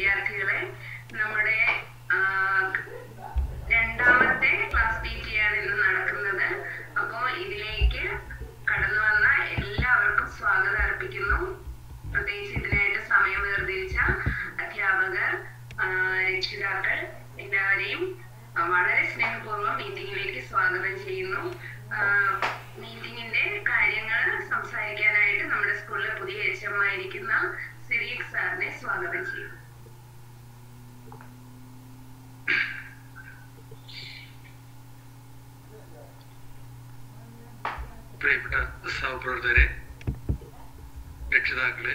വിദ്യാർത്ഥികളെ നമ്മുടെ രണ്ടാമത്തെ ക്ലാസ് പി ടി ആണ് ഇന്ന് നടക്കുന്നത്. അപ്പോൾ ഇതിലേക്ക് കടന്നു വന്ന എല്ലാവർക്കും സ്വാഗതം അർപ്പിക്കുന്നു. പ്രത്യേകിച്ച് ഇതിനായിട്ട് സമയം വേർതിരിച്ച അധ്യാപകർ രക്ഷിതാക്കൾ എല്ലാവരെയും വളരെ സ്നേഹപൂർവം മീറ്റിംഗിലേക്ക് സ്വാഗതം ചെയ്യുന്നു. മീറ്റിംഗിന്റെ കാര്യങ്ങൾ സംസാരിക്കാനായിട്ട് നമ്മുടെ സ്കൂളിലെ പുതിയ എച്ച് എം ആയിരിക്കുന്ന സിറിയക് സാറിനെ സ്വാഗതം ചെയ്യുന്നു. പ്രിയപ്പെട്ട സഹപ്രവർത്തകരെ രക്ഷിതാക്കളെ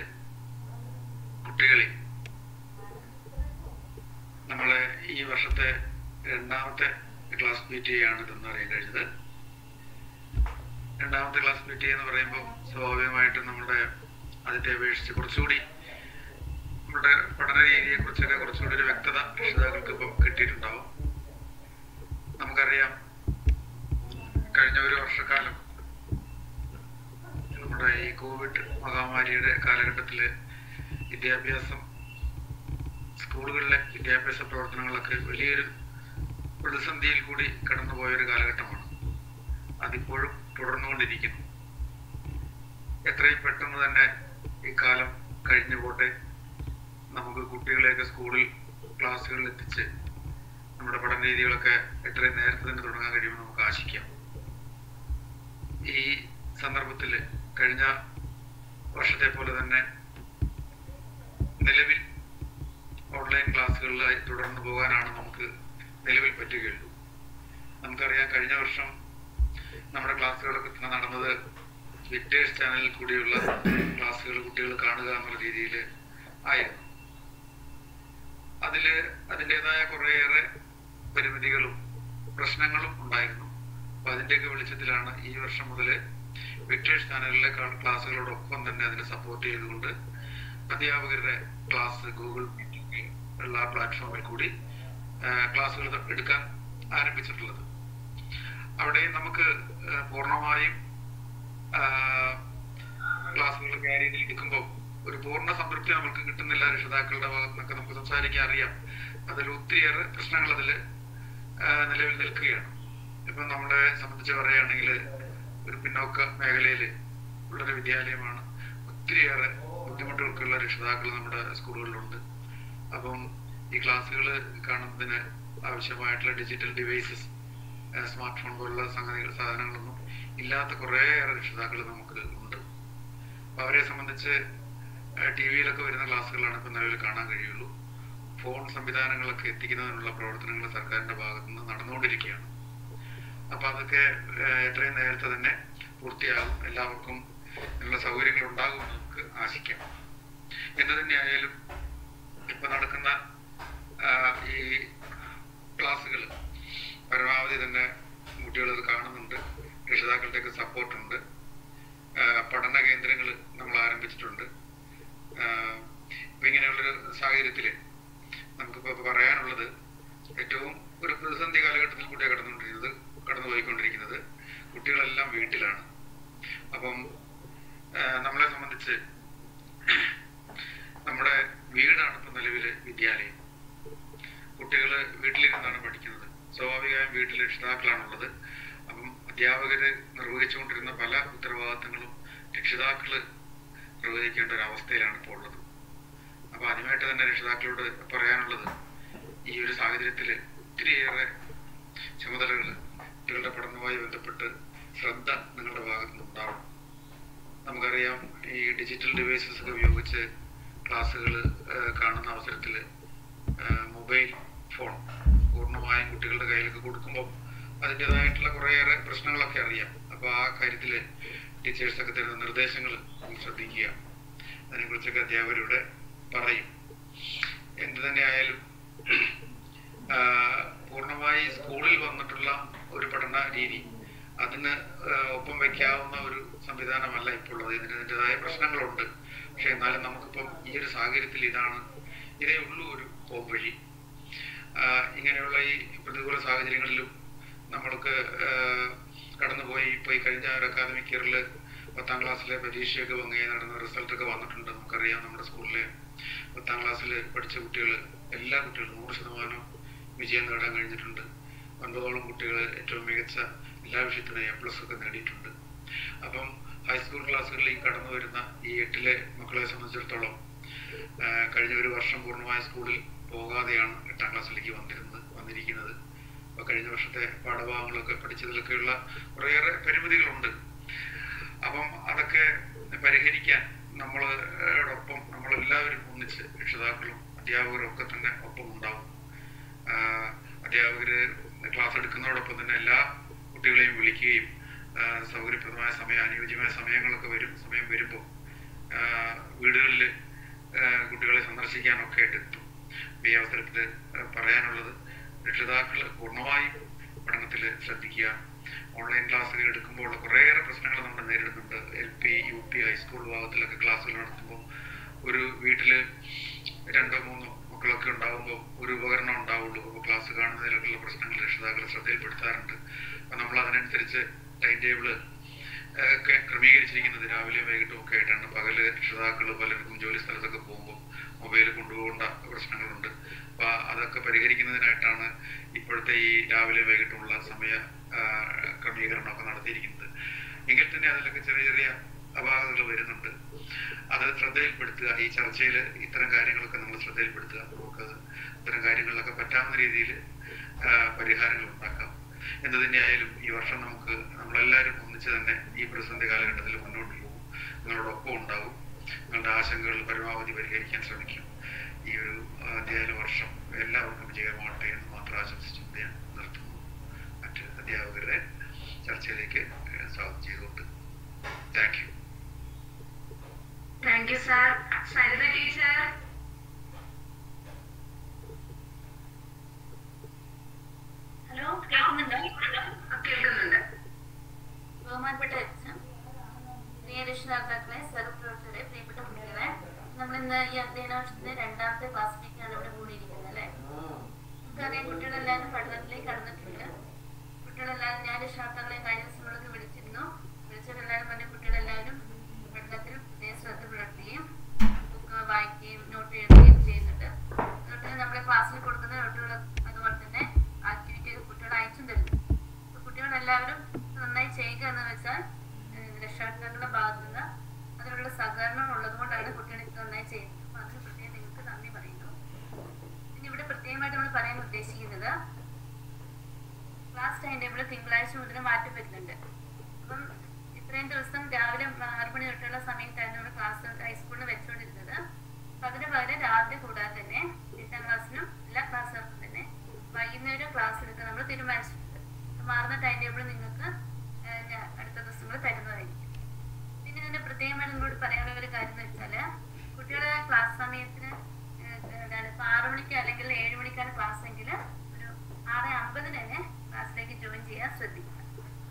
കുട്ടികളെ. നമ്മളെ ഈ വർഷത്തെ രണ്ടാമത്തെ ക്ലാസ് മീറ്റ് ടി ആണ് ഇതെന്ന് അറിയാൻ കഴിഞ്ഞത്. രണ്ടാമത്തെ ക്ലാസ് മീറ്റ് എന്ന് പറയുമ്പോൾ സ്വാഭാവികമായിട്ടും നമ്മുടെ അതിന്റെ അപേക്ഷിച്ച് കുറച്ചുകൂടി നമ്മുടെ പഠന രീതിയെ കുറിച്ചൊക്കെ കുറച്ചുകൂടി ഒരു വ്യക്തത രക്ഷിതാക്കൾക്ക് ഇപ്പം കിട്ടിയിട്ടുണ്ടാവും. നമുക്കറിയാം കഴിഞ്ഞ ഒരു വർഷക്കാലം നമ്മുടെ ഈ കോവിഡ് മഹാമാരിയുടെ കാലഘട്ടത്തിൽ വിദ്യാഭ്യാസം സ്കൂളുകളിലെ വിദ്യാഭ്യാസ പ്രവർത്തനങ്ങളൊക്കെ വലിയൊരു പ്രതിസന്ധിയിൽ കൂടി കടന്നുപോയ ഒരു കാലഘട്ടമാണ്. അതിപ്പോഴും തുടർന്നുകൊണ്ടിരിക്കുന്നു. എത്രയും പെട്ടെന്ന് തന്നെ ഈ കാലം കഴിഞ്ഞു പോട്ടെ. നമുക്ക് കുട്ടികളെയൊക്കെ സ്കൂളിൽ ക്ലാസ്സുകളിൽ എത്തിച്ച് നമ്മുടെ പഠന രീതികളൊക്കെ എത്രയും നേരത്തെ തന്നെ തുടങ്ങാൻ കഴിയുമെന്ന് നമുക്ക് ആശിക്കാം. ഈ സന്ദർഭത്തിൽ കഴിഞ്ഞ വർഷത്തെ പോലെ തന്നെ നിലവിൽ ഓൺലൈൻ ക്ലാസ്സുകളിലായി തുടർന്നു പോകാനാണ് നമുക്ക് നിലവിൽ പറ്റുകയുള്ളൂ. നമുക്കറിയാം കഴിഞ്ഞ വർഷം നമ്മുടെ ക്ലാസ്സുകളൊക്കെ നടന്നത് വിക്ടേഴ്സ് ചാനലിൽ കൂടിയുള്ള ക്ലാസ്സുകൾ കുട്ടികൾ കാണുക എന്നുള്ള രീതിയിൽ ആയിരുന്നു. അതിൽ അതിന്റെതായ കുറേയേറെ പരിമിതികളും പ്രശ്നങ്ങളും ഉണ്ടായിരുന്നു. അപ്പൊ അതിന്റെയൊക്കെ വെളിച്ചത്തിലാണ് ഈ വർഷം മുതൽ വിക്ടേഴ്സ് ചാനലിലെ ക്ലാസ്സുകളോടൊപ്പം തന്നെ അതിനെ സപ്പോർട്ട് ചെയ്തുകൊണ്ട് അധ്യാപകരുടെ ക്ലാസ് ഗൂഗിൾ മീറ്റിംഗ് ഉള്ള പ്ലാറ്റ്ഫോമിൽ കൂടി ക്ലാസ്സുകൾ എടുക്കാൻ ആരംഭിച്ചിട്ടുള്ളത്. അവിടെ നമുക്ക് പൂർണമായും ക്ലാസ്സുകൾ കാര്യത്തിൽ എടുക്കുമ്പോൾ ഒരു പൂർണ സംതൃപ്തി നമുക്ക് കിട്ടുന്നില്ല. രക്ഷിതാക്കളുടെ ഭാഗത്ത് നിന്നൊക്കെ നമുക്ക് സംസാരിക്കാൻ അറിയാം. അതിൽ ഒത്തിരിയേറെ പ്രശ്നങ്ങൾ അതിൽ നിലവിൽ നിൽക്കുകയാണ്. ഇപ്പൊ നമ്മളെ സംബന്ധിച്ച് പറയുകയാണെങ്കിൽ ഒരു പിന്നോക്ക മേഖലയിൽ ഉള്ളൊരു വിദ്യാലയമാണ്. ഒത്തിരിയേറെ ബുദ്ധിമുട്ടുകൾക്കുള്ള രക്ഷിതാക്കൾ നമ്മുടെ സ്കൂളുകളിലുണ്ട്. അപ്പം ഈ ക്ലാസ്സുകൾ കാണുന്നതിന് ആവശ്യമായിട്ടുള്ള ഡിജിറ്റൽ ഡിവൈസസ് സ്മാർട്ട് ഫോൺ പോലുള്ള സംഗതികൾ സാധനങ്ങളൊന്നും ഇല്ലാത്ത കുറേയേറെ രക്ഷിതാക്കൾ നമുക്ക് ഉണ്ട്. അപ്പൊ അവരെ സംബന്ധിച്ച് ടി വിയിലൊക്കെ വരുന്ന ക്ലാസ്സുകളാണ് ഇപ്പൊ നിലവിൽ കാണാൻ കഴിയുള്ളൂ. ഫോൺ സംവിധാനങ്ങളൊക്കെ എത്തിക്കുന്നതിനുള്ള പ്രവർത്തനങ്ങൾ സർക്കാരിന്റെ ഭാഗത്തുനിന്ന് നടന്നുകൊണ്ടിരിക്കുകയാണ്. അപ്പൊ അതൊക്കെ എത്രയും നേരത്തെ തന്നെ പൂർത്തിയാകും. എല്ലാവർക്കും നല്ല സൗകര്യങ്ങൾ ഉണ്ടാകും എന്ന് നമുക്ക് ആശിക്കാം. എന്ത് തന്നെയായാലും ഇപ്പൊ നടക്കുന്ന ഈ ക്ലാസ്സുകൾ പരമാവധി തന്നെ കുട്ടികൾ കാണുന്നുണ്ട്. രക്ഷിതാക്കളുടെയൊക്കെ സപ്പോർട്ടുണ്ട്. പഠന കേന്ദ്രങ്ങൾ നമ്മൾ ആരംഭിച്ചിട്ടുണ്ട്. ഇങ്ങനെയുള്ളൊരു സാഹചര്യത്തിൽ നമുക്കിപ്പോ പറയാനുള്ളത് ഏറ്റവും ഒരു പ്രതിസന്ധി കാലഘട്ടത്തിൽ കൂടിയാണ് കടന്നുകൊണ്ടിരിക്കുന്നത് കടന്നുപോയിക്കൊണ്ടിരിക്കുന്നത്. കുട്ടികളെല്ലാം വീട്ടിലാണ്. അപ്പം നമ്മളെ സംബന്ധിച്ച് നമ്മുടെ വീടാണ് ഇപ്പം നിലവിൽ വിദ്യാലയം. കുട്ടികൾ വീട്ടിലിരുന്നാണ് പഠിക്കുന്നത്. സ്വാഭാവികമായും വീട്ടിൽ രക്ഷിതാക്കളാണുള്ളത്. അപ്പം അധ്യാപകര് നിർവഹിച്ചുകൊണ്ടിരുന്ന പല ഉത്തരവാദിത്തങ്ങളും രക്ഷിതാക്കൾ നിർവഹിക്കേണ്ട ഒരു അവസ്ഥയിലാണ് ഇപ്പോൾ ഉള്ളത്. അപ്പൊ ആദ്യമായിട്ട് തന്നെ രക്ഷിതാക്കളോട് പറയാനുള്ളത് ഈ ഒരു സാഹചര്യത്തിൽ ഒത്തിരിയേറെ ചുമതലകൾ കുട്ടികളുടെ പഠനവുമായി ബന്ധപ്പെട്ട് ശ്രദ്ധ നിങ്ങളുടെ ഭാഗത്ത് ഉണ്ടാവണം. നമുക്കറിയാം ഈ ഡിജിറ്റൽ ഡിവൈസസ് ഒക്കെ ഉപയോഗിച്ച് ക്ലാസ്സുകൾ കാണുന്ന അവസരത്തിൽ മൊബൈൽ ഫോൺ പൂർണമായും കുട്ടികളുടെ കയ്യിലേക്ക് കൊടുക്കുമ്പോൾ അതിന്റെതായിട്ടുള്ള കുറേയേറെ പ്രശ്നങ്ങളൊക്കെ അറിയാം. അപ്പോൾ ആ കാര്യത്തിൽ ടീച്ചേഴ്സൊക്കെ തരുന്ന നിർദ്ദേശങ്ങൾ ശ്രദ്ധിക്കുക. അതിനെക്കുറിച്ചൊക്കെ അധ്യാപകരോട് പറയും. എന്ത് തന്നെ ആയാലും പൂർണമായി സ്കൂളിൽ വന്നിട്ടുള്ള ഒരു പഠന രീതി. അതിന് ഒപ്പം വെക്കാവുന്ന ഒരു സംവിധാനമല്ല ഇപ്പോൾ ഉള്ളത്. ഇതിന് ഇതിന്റെതായ പ്രശ്നങ്ങളുണ്ട്. പക്ഷെ എന്നാലും നമുക്കിപ്പം ഈ ഒരു സാഹചര്യത്തിൽ ഇതാണ് ഇതേ ഉള്ളൂ ഒരു പോംവഴി. ഇങ്ങനെയുള്ള ഈ പ്രതികൂല സാഹചര്യങ്ങളിലും നമ്മൾക്ക് കടന്നുപോയി ഇപ്പൊ ഈ കഴിഞ്ഞ ഒരു അക്കാദമിക് ഇയറിൽ പത്താം ക്ലാസ്സിലെ പരീക്ഷയൊക്കെ ഭംഗിയായി നടന്ന റിസൾട്ട് ഒക്കെ വന്നിട്ടുണ്ട്. നമുക്കറിയാം നമ്മുടെ സ്കൂളിലെ പത്താം ക്ലാസ്സിൽ പഠിച്ച കുട്ടികൾ എല്ലാ കുട്ടികളും നൂറ് ശതമാനം വിജയം നേടാൻ കഴിഞ്ഞിട്ടുണ്ട്. ഒൻപതോളം കുട്ടികൾ ഏറ്റവും മികച്ച എല്ലാ വിഷയത്തിനും എ പ്ലസ് ഒക്കെ നേടിയിട്ടുണ്ട്. അപ്പം ഹൈസ്കൂൾ ക്ലാസ്സുകളിലേക്ക് കടന്നു വരുന്ന ഈ എട്ടിലെ മക്കളെ സംബന്ധിച്ചിടത്തോളം കഴിഞ്ഞ ഒരു വർഷം പൂർണമായ സ്കൂളിൽ പോകാതെയാണ് എട്ടാം ക്ലാസ്സിലേക്ക് വന്നിരുന്നത് വന്നിരിക്കുന്നത്. അപ്പോൾ കഴിഞ്ഞ വർഷത്തെ പാഠഭാഗങ്ങളൊക്കെ പഠിച്ചതിലൊക്കെയുള്ള കുറേയേറെ പരിമിതികളുണ്ട്. അപ്പം അതൊക്കെ പരിഹരിക്കാൻ നമ്മളോടൊപ്പം നമ്മളെല്ലാവരും ഒന്നിച്ച് രക്ഷിതാക്കളും അധ്യാപകരും ഒക്കെ തന്നെ ഒപ്പം ഉണ്ടാവും അധ്യാപകര് ക്ലാസ് എടുക്കുന്നതോടൊപ്പം തന്നെ എല്ലാ കുട്ടികളെയും വിളിക്കുകയും സൗകര്യപ്രദമായ സമയം അനുയോജ്യമായ സമയങ്ങളൊക്കെ വരും സമയം വരുമ്പോൾ വീടുകളിൽ കുട്ടികളെ സന്ദർശിക്കാനൊക്കെ ആയിട്ട് എത്തും ഈ അവസരത്തിൽ പറയാനുള്ളത് രക്ഷിതാക്കൾ പൂർണമായും പഠനത്തിൽ ശ്രദ്ധിക്കുക. ഓൺലൈൻ ക്ലാസ്സുകൾ എടുക്കുമ്പോൾ കുറേയേറെ പ്രശ്നങ്ങൾ നമ്മൾ നേരിടുന്നുണ്ട്. L P U P high school ഭാഗത്തിലൊക്കെ ക്ലാസ്സുകൾ നടത്തുമ്പോൾ ഒരു വീട്ടിൽ രണ്ടോ മൂന്നോ മക്കളൊക്കെ ഉണ്ടാവുമ്പോൾ ഒരു ഉപകരണം ഉണ്ടാവുള്ളൂ. അപ്പോൾ ക്ലാസ് കാണുന്നതിലൊക്കെയുള്ള പ്രശ്നങ്ങൾ രക്ഷിതാക്കൾ ശ്രദ്ധയിൽപ്പെടുത്താറുണ്ട്. അപ്പം നമ്മൾ അതിനനുസരിച്ച് ടൈം ടേബിൾ ഒക്കെ ക്രമീകരിച്ചിരിക്കുന്നത്. രാവിലെ വൈകിട്ടും ഒക്കെ ആയിട്ടാണ്. പകൽ രക്ഷിതാക്കൾ പലർക്കും ജോലി സ്ഥലത്തൊക്കെ പോകുമ്പോൾ മൊബൈൽ കൊണ്ടുപോകേണ്ട പ്രശ്നങ്ങളുണ്ട്. അപ്പൊ അതൊക്കെ പരിഹരിക്കുന്നതിനായിട്ടാണ് ഇപ്പോഴത്തെ ഈ രാവിലെ വൈകിട്ടുമുള്ള സമയ ക്രമീകരണം ക്രമീകരണമൊക്കെ നടത്തിയിരിക്കുന്നത്. എങ്കിൽ തന്നെ അതിലൊക്കെ ചെറിയ ചെറിയ അപാകതകൾ വരുന്നുണ്ട്. അത് ശ്രദ്ധയിൽപ്പെടുത്തുക. ഈ ചർച്ചയിൽ ഇത്തരം കാര്യങ്ങളൊക്കെ നമ്മൾ ശ്രദ്ധയിൽപ്പെടുത്തുക. നമുക്ക് ഇത്തരം കാര്യങ്ങളിലൊക്കെ പറ്റാവുന്ന രീതിയിൽ പരിഹാരങ്ങൾ ഉണ്ടാക്കാം എന്ത് തന്നെയായാലും ഈ വർഷം നമുക്ക് നമ്മളെല്ലാവരും ഒന്നിച്ച് തന്നെ ഈ പ്രതിസന്ധി കാലഘട്ടത്തിൽ മുന്നോട്ട് പോകും. നിങ്ങളോടൊപ്പം ഉണ്ടാവും. നിങ്ങളുടെ ആശങ്കകൾ പരമാവധി പരിഹരിക്കാൻ ശ്രമിക്കും. ഈ ഒരു അധ്യയന വർഷം എല്ലാവർക്കും വിജയമാകട്ടെ എന്ന് മാത്രം ആശംസിച്ചുകൊണ്ട് ഞാൻ നിർത്തുന്നു. മറ്റ് അധ്യാപകരുടെ ചർച്ചയിലേക്ക് സ്വാഗതം ചെയ്തുകൊണ്ട് thank you. Thank you sir Saritha teacher hello കേൾക്കുന്നുണ്ടോ? കേൾക്കുന്നുണ്ട്. ബഹുമാനപ്പെട്ട അച്ഛൻ പ്രിയ രക്ഷിതാക്കളെ സഹപ്രവർത്തകരെ പ്രിയപ്പെട്ട കുട്ടികളെ നമ്മൾ ഇന്ന് ഈ അധ്യയന വർഷത്തിന്റെ രണ്ടാമത്തെ ക്ലാസ്സിലേക്കാണ് ഇവിടെ കൂടിയിരിക്കുന്നത് അല്ലെ? നമുക്കറിയാം കുട്ടികളെല്ലാവരും പഠനത്തിലേക്ക് കടന്നിട്ടുണ്ട്. കുട്ടികളെല്ലാവരും ഞാൻ രക്ഷാർത്ഥങ്ങളെ കഴിഞ്ഞ ദിവസങ്ങളൊക്കെ വിളിച്ചിരുന്നു. വിളിച്ചവരെല്ലാവരും പറഞ്ഞ കുട്ടികളെല്ലാവരും ശ്രദ്ധ പുലർത്തുകയും ബുക്ക് വായിക്കുകയും നോട്ട് എഴുതുകയും ചെയ്യുന്നുണ്ട്. അതുകൊണ്ട് തന്നെ നമ്മുടെ ക്ലാസ്സിൽ കൊടുക്കുന്ന നോട്ടുകൾ അതുപോലെ തന്നെ ആക്ടിവിറ്റി കുട്ടികൾ അയച്ചും തരുന്നു കുട്ടികളെല്ലാവരും നന്നായി ചെയ്യുക എന്ന് വെച്ചാൽ രക്ഷാകർത്താക്കളുടെ ഭാഗത്തു നിന്ന് അതിനുള്ള സഹകരണം ഉള്ളത് കൊണ്ടാണ് കുട്ടികൾ നന്നായി ചെയ്യുന്നത്. അപ്പൊ അതിന് പ്രത്യേകം നിങ്ങൾക്ക് നന്ദി പറയുന്നു. ഇനി ഇവിടെ പ്രത്യേകമായിട്ട് നമ്മൾ പറയാൻ ഉദ്ദേശിക്കുന്നത് ക്ലാസ് ടൈം ടേബിൾ തിങ്കളാഴ്ച മുതൽ മാറ്റം വരുന്നുണ്ട്. അപ്പം ഇത്രയും ദിവസം രാവിലെ ആറു മണി തൊട്ടുള്ള സമയത്തായിരുന്നു നമ്മൾ ക്ലാസ് ഹൈസ്കൂളിൽ വെച്ചുകൊണ്ടിരുന്നത് അപ്പൊ അതിന് പകരം രാവിലെ കൂടാതെ തന്നെ എട്ടാം ക്ലാസ്സിനും എല്ലാ ക്ലാസ്സുകാർക്കും തന്നെ വൈകുന്നേരം ക്ലാസ് എടുക്കാൻ നമ്മൾ തീരുമാനിച്ചിട്ടുണ്ട്. മാറുന്ന ടൈം ടേബിൾ നിങ്ങൾക്ക് അടുത്ത ദിവസങ്ങൾ തരുന്നതായിരിക്കും. പിന്നെ ഇതിന്റെ പ്രത്യേകമായി നിങ്ങളോട് പറയാനുള്ള ഒരു കാര്യം എന്ന് വെച്ചാൽ കുട്ടികളുടെ ക്ലാസ് സമയത്തിന് എന്താണ് ഇപ്പൊ ആറു മണിക്ക് അല്ലെങ്കിൽ ഏഴ് മണിക്കാണ് ക്ലാസ് എങ്കിൽ ഒരു ആറ് അമ്പതിന് തന്നെ ക്ലാസ്സിലേക്ക് ജോയിൻ ചെയ്യാൻ ശ്രദ്ധിക്കുക.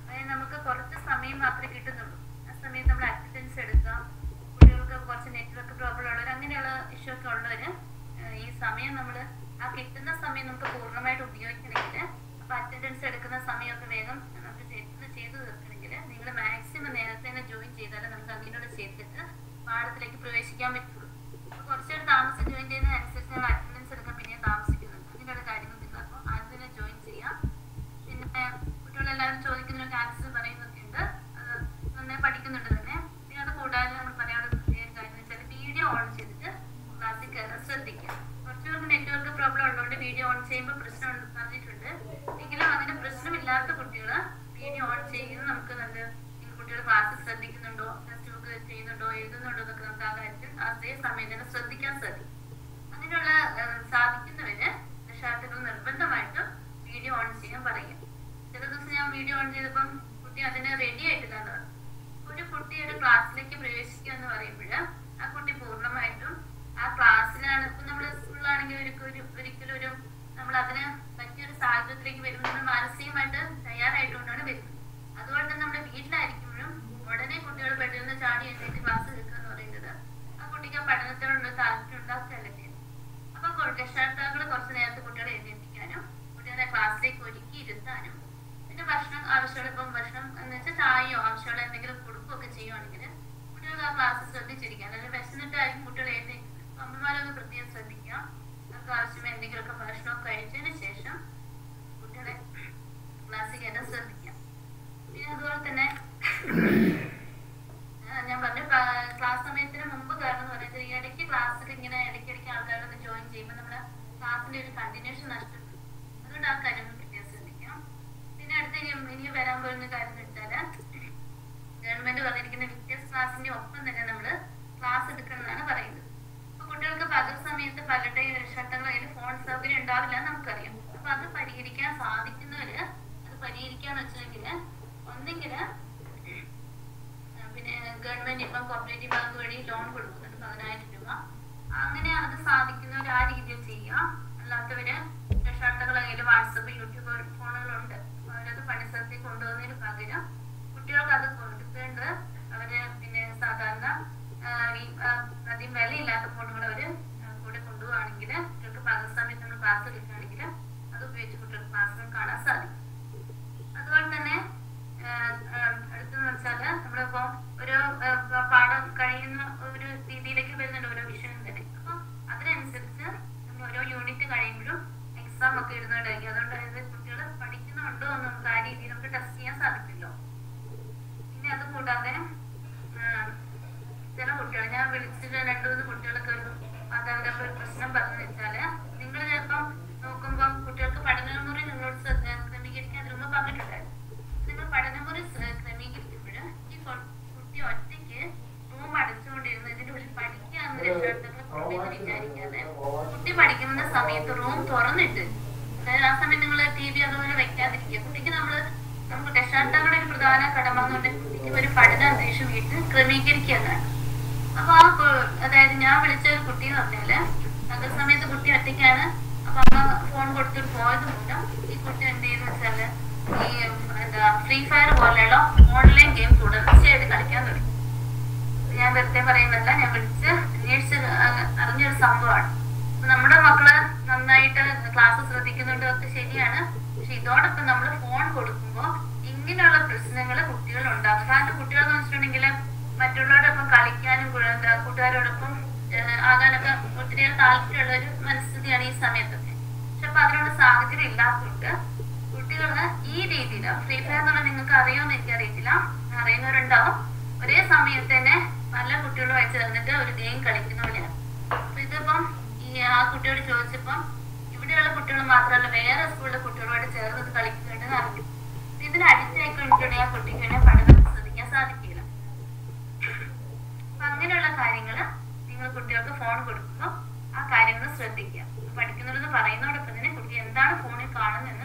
അതായത് നമുക്ക് കുറച്ച് സമയം മാത്രമേ കിട്ടുന്നുള്ളൂ സമയം നമ്മൾ ആ കിട്ടുന്ന സമയം നമുക്ക് പൂർണമായിട്ട് ഉപയോഗിക്കണമെങ്കിൽ അപ്പൊ അറ്റൻഡൻസ് എടുക്കുന്ന സമയമൊക്കെ വേഗം നമുക്ക് ചെയ്ത് ചെയ്തു തീർക്കണമെങ്കിൽ നിങ്ങൾ മാക്സിമം നേരത്തെ തന്നെ ജോയിൻ ചെയ്താലേ നമുക്ക് അങ്ങനെയുള്ള ചെയ്തിട്ട് പാഠത്തിലേക്ക് പ്രവേശിക്കാൻ പറ്റുള്ളൂ. കുറച്ചൊരു താമസം ജോയിൻ ചെയ്യുന്നതനുസരിച്ച് നമ്മൾ ってね。ചേർന്നിട്ട് ഒരു ഗെയിം കളിക്കുന്നവരാണ് അപ്പൊ ഇതിപ്പം ഈ ആ കുട്ടിയോട് ചോദിച്ചപ്പം ഇവിടെയുള്ള കുട്ടികൾ മാത്രമല്ല വേറെ സ്കൂളിലെ കുട്ടികളോട് ചേർന്ന് ഇത് കളിക്കുന്നുണ്ടെന്ന് അറിഞ്ഞു ഇതിന് അഡിക്റ്റായിക്കൊണ്ടിട്ടുണ്ടെങ്കിൽ ആ കുട്ടിക്ക് പഠനം ശ്രദ്ധിക്കാൻ സാധിക്കില്ല. അപ്പൊ അങ്ങനെയുള്ള കാര്യങ്ങൾ നിങ്ങൾ കുട്ടികൾക്ക് ഫോൺ കൊടുക്കുമ്പോൾ ആ കാര്യങ്ങൾ ശ്രദ്ധിക്കുക. പഠിക്കുന്നുള്ളത് പറയുന്നതോടൊപ്പം തന്നെ കുട്ടി എന്താണ് ഫോണിൽ കാണുന്നതെന്ന്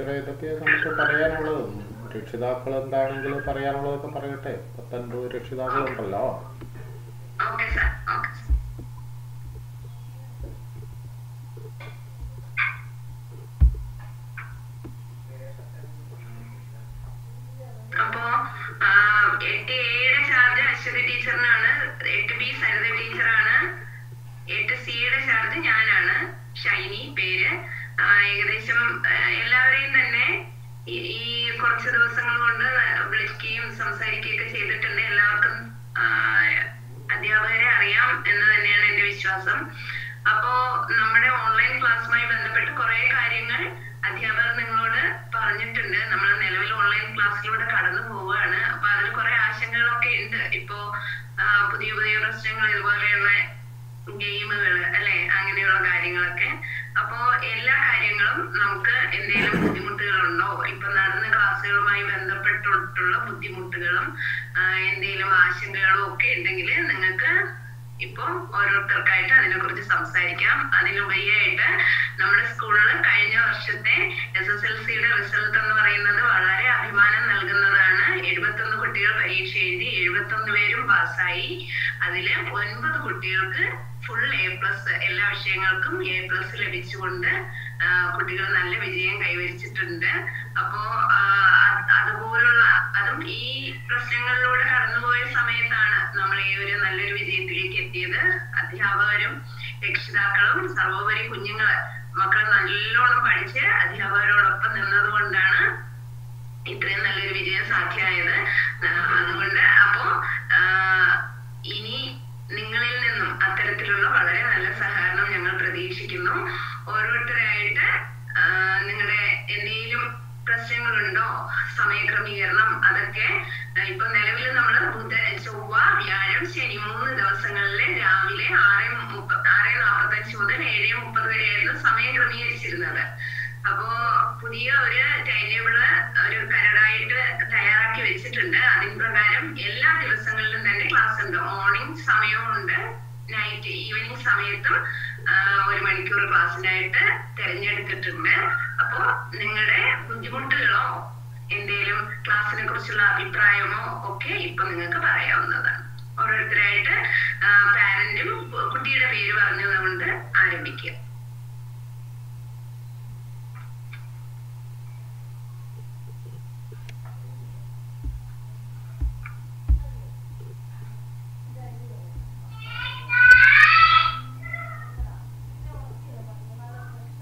ടീച്ചറെ ഇതൊക്കെ നമുക്ക് പറയാനുള്ളത്. രക്ഷിതാക്കൾ എന്താണെങ്കിലും പറയാനുള്ളതൊക്കെ പറയട്ടെ. പത്തൊൻപത് രക്ഷിതാക്കളുണ്ടല്ലോ. എന്തെങ്കിലും ആശങ്കകളോ ഒക്കെ ഉണ്ടെങ്കിൽ നിങ്ങൾക്ക് ഇപ്പൊ ഓരോരുത്തർക്കായിട്ട് അതിനെ കുറിച്ച് സംസാരിക്കാം. അതിനുപരിയായിട്ട് നമ്മുടെ സ്കൂളിൽ കഴിഞ്ഞ വർഷത്തെ എസ് എസ് എൽ സിയുടെ റിസൾട്ട് എന്ന് പറയുന്നത് വളരെ അഭിമാനം നൽകുന്നതാണ്. എഴുപത്തൊന്ന് കുട്ടികൾ പരീക്ഷ എഴുതി എഴുപത്തൊന്ന് പേരും പാസ്സായി. അതിൽ ഒൻപത് കുട്ടികൾക്ക് ഫുൾ എ പ്ലസ് എല്ലാ വിഷയങ്ങൾക്കും എ പ്ലസ് ലഭിച്ചുകൊണ്ട് കുട്ടികൾ നല്ല വിജയം കൈവരിച്ചിട്ടുണ്ട്. അപ്പോ അതുപോലുള്ള അതും ഈ പ്രശ്നങ്ങളിലൂടെ കടന്നുപോയ സമയത്താണ് നമ്മൾ ഈ ഒരു നല്ലൊരു വിജയത്തിലേക്ക് എത്തിയത്. അധ്യാപകരും രക്ഷിതാക്കളും സർവോപരി കുഞ്ഞുങ്ങൾ മക്കൾ നല്ലോണം പഠിച്ച് അധ്യാപകരോടൊപ്പം നിന്നത് കൊണ്ടാണ് ഇത്രയും നല്ലൊരു വിജയം സാധ്യമായത്. അതുകൊണ്ട് അപ്പോ ഇനി നിങ്ങളിൽ നിന്നും അത്തരത്തിലുള്ള വളരെ നല്ല സഹകരണം ഞങ്ങൾ പ്രതീക്ഷിക്കുന്നു. ഓരോരുത്തരായിട്ട് പ്രശ്നങ്ങളുണ്ടോ സമയക്രമീകരണം അതൊക്കെ ഇപ്പൊ നിലവിൽ നമ്മൾ ബുധ ചൊവ്വ വ്യാഴം ശനി മൂന്ന് ദിവസങ്ങളിലെ രാവിലെ ആറ് മുപ്പ ആറ് നാൽപ്പത്തഞ്ച് മുതൽ ഏഴ് മുപ്പത് വരെയായിരുന്നു സമയം ക്രമീകരിച്ചിരുന്നത്. അപ്പോ പുതിയ ഒരു ടൈം ടേബിൾ ഒരു കരടായിട്ട് തയ്യാറാക്കി വെച്ചിട്ടുണ്ട്. അതിൻ പ്രകാരം എല്ലാ ദിവസങ്ങളിലും തന്നെ ക്ലാസ് ഉണ്ട് മോർണിംഗ് സമയമുണ്ട് നൈറ്റ് ഈവനിങ് സമയത്തും ഒരു മണിക്കൂർ ക്ലാസ്സിനായിട്ട് തിരഞ്ഞെടുത്തിട്ടുണ്ട്. അപ്പോ നിങ്ങളുടെ ബുദ്ധിമുട്ടുകളോ എന്തേലും ക്ലാസ്സിനെ കുറിച്ചുള്ള അഭിപ്രായമോ ഒക്കെ ഇപ്പൊ നിങ്ങൾക്ക് പറയാവുന്നതാണ്. ഓരോരുത്തരായിട്ട് പാരന്റും കുട്ടിയുടെ പേര് പറഞ്ഞതുകൊണ്ട് ആരംഭിക്കുക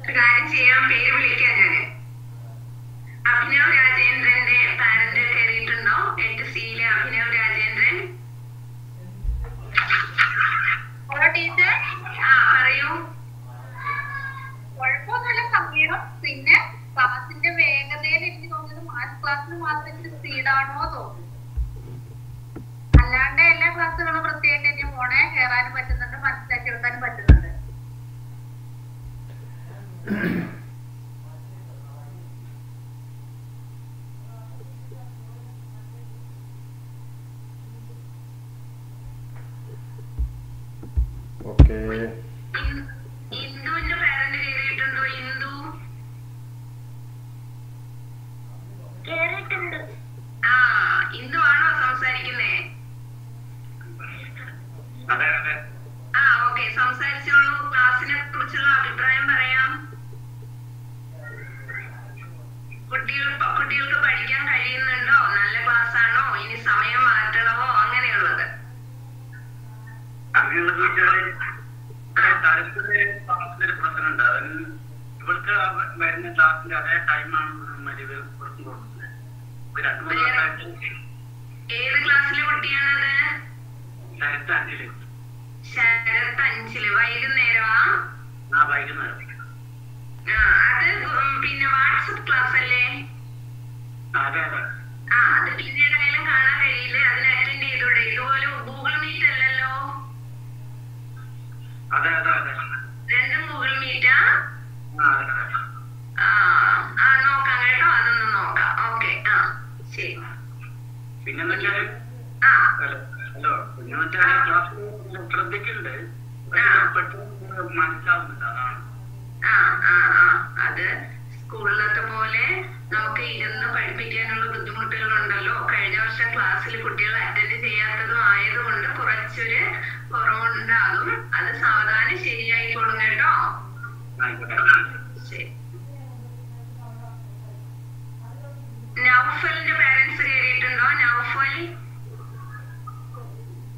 ഒരു കാര്യം ചെയ്യാൻ പേര് വിളിക്കാൻ ശരത്ത് അഞ്ചിൽ ശരത്ത് അഞ്ചിൽ വൈകുന്നേരമാ? ആ വൈകുന്നേരം. അത് പിന്നെ വാട്സപ്പ് ക്ലാസ് അല്ലേ അതെ അതെ. ആ അത് പിന്നീട് ആയാലും കാണാൻ കഴിയില്ല. അതിന് അറ്റൻഡ് ചെയ്തൂടെ? ഇതുപോലെ ഗൂഗിൾ മീറ്റ് അല്ലല്ലോ? അതെ അതെ അതെ. രണ്ടും ഗൂഗിൾ മീറ്റാ ആ? നോക്കാം കേട്ടോ. അതൊന്ന് നോക്കാം. ഓക്കെ ആ ശരി. പിന്നെന്താ ആ. ഹലോ ക്ലാസ് ശ്രദ്ധിക്കുന്നുണ്ട് പെട്ടെന്ന് അതാണ്. ആ ആ ആ. അത് സ്കൂളിലത്തെ പോലെ നമുക്ക് ഇരുന്ന് പഠിപ്പിക്കാനുള്ള ബുദ്ധിമുട്ടുകൾ ഉണ്ടല്ലോ കഴിഞ്ഞ വർഷം ക്ലാസ്സിൽ കുട്ടികൾ അറ്റൻഡ് ചെയ്യാത്തതും ആയതുകൊണ്ട് കുറച്ചൊരു കുറവ് ഉണ്ടാകും അത് സാവധാനം ശരിയായിക്കോളും കേട്ടോ. ശരി. നൗഫലിന്റെ പാരന്റ്സ് കയറിയിട്ടുണ്ടോ നൗഫൽ ആ ആ പറയൂ ആ ആ ഓക്കെ ഇനി അടുത്തത് ശിവസൂര്യയുടെ പാരന്റ്സ് കയറിയിട്ടുണ്ടോ ആ പറയൂ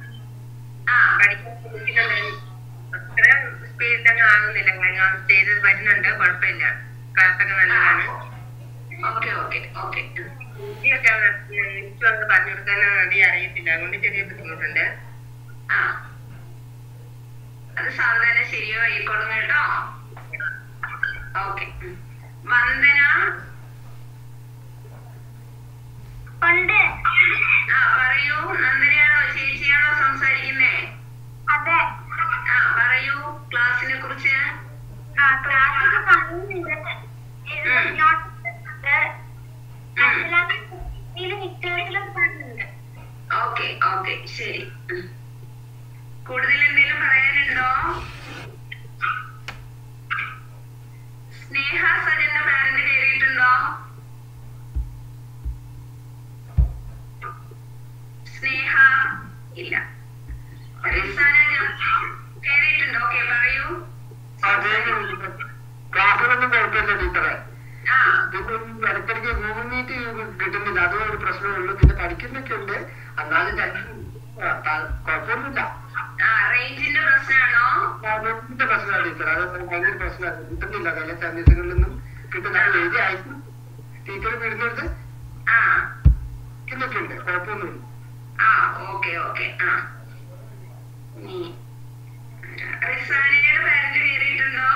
പഠിക്കാൻ ശ്രമിക്കുന്നുണ്ട്. അത്ര സ്പീഡിൽ തന്നെ ആകുന്നില്ല. ഞാൻ ചെയ്ത് വരുന്നുണ്ട്. കുഴപ്പമില്ല. ക്ലാസ്സൊക്കെ നല്ലതാണ്. Okay okay okay. ഹിന്ദിയൊക്കെ എനിക്ക് വന്ന് പറഞ്ഞു കൊടുക്കാൻ അധികം അറിയത്തില്ല. അതുകൊണ്ട് ചെറിയ ബുദ്ധിമുട്ടുണ്ട്. ആ. അത് സാവധാനം ശരിയായിക്കോളും കേട്ടോ. ഓക്കെ. വന്ദന. പണ്ട് ആ പറയൂ. നന്ദനയാണോ ചേച്ചിയാണോ സംസാരിക്കുന്നേ? അതെ. ആ പറയൂ. ക്ലാസ്സിനെ കുറിച്ച്. ആ ക്ലാസ്സിൽ മിക്കവാറും കാണുന്നുണ്ട് ഓക്കെ ഓക്കെ ശരി. ഉം. കൂടുതൽ എന്തെങ്കിലും പറയാനുണ്ടോ? സ്നേഹ സജന്റെ പാരന്റ് കയറിയിട്ടുണ്ടോ സ്നേഹ ഇല്ല കേറിയിട്ടുണ്ടോ? ഓക്കെ പറയൂ. ക്ലാസ്സിലൊന്നും കുഴപ്പമില്ല ടീച്ചറെ. ആ. ഇതൊന്നും ഇടയ്ക്കിടയ്ക്ക് ഗൂഗിൾ മീറ്റ് കിട്ടുന്നില്ല. അതും ഒരു പ്രശ്നമുള്ളൂ പിന്നെ പഠിക്കുന്നൊക്കെ ഉണ്ട്. എന്നാലും ഞാൻ- ആ, ത- കുഴപ്പമൊന്നുമില്ല. ആ റേഞ്ചിന്റെ പ്രശ്നമാണോ? ടീച്ചർ അത് ഭയങ്കര പ്രശ്നമാണ്. കിട്ടുന്നില്ല. ചില ചാനൽസുകളിൽ നിന്നും കിട്ടുന്ന അത് എഴുതി അയക്കും ടീച്ചർ വിടുന്നിടത്ത് ആ. കിട്ടുന്നൊക്കെ ഉണ്ട്. കുഴപ്പമൊന്നുമില്ല. ആ ഓക്കെ ഓക്കെ ആ. നീ റിസാനയുടെ പാരന്റ് കയറിയിട്ടുണ്ടോ?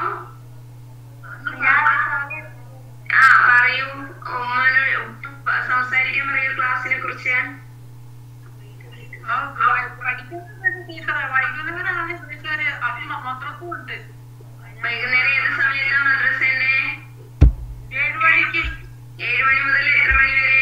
ആ പറയൂ. ഉമ്മാനോട് സംസാരിക്കാൻ പറയൂ ക്ലാസ്സിനെ കുറിച്ച്. വൈകുന്നേരം ഏത് സമയത്താ മണിക്ക്. ഏഴ് മണി മുതൽ എത്ര മണി വരെ.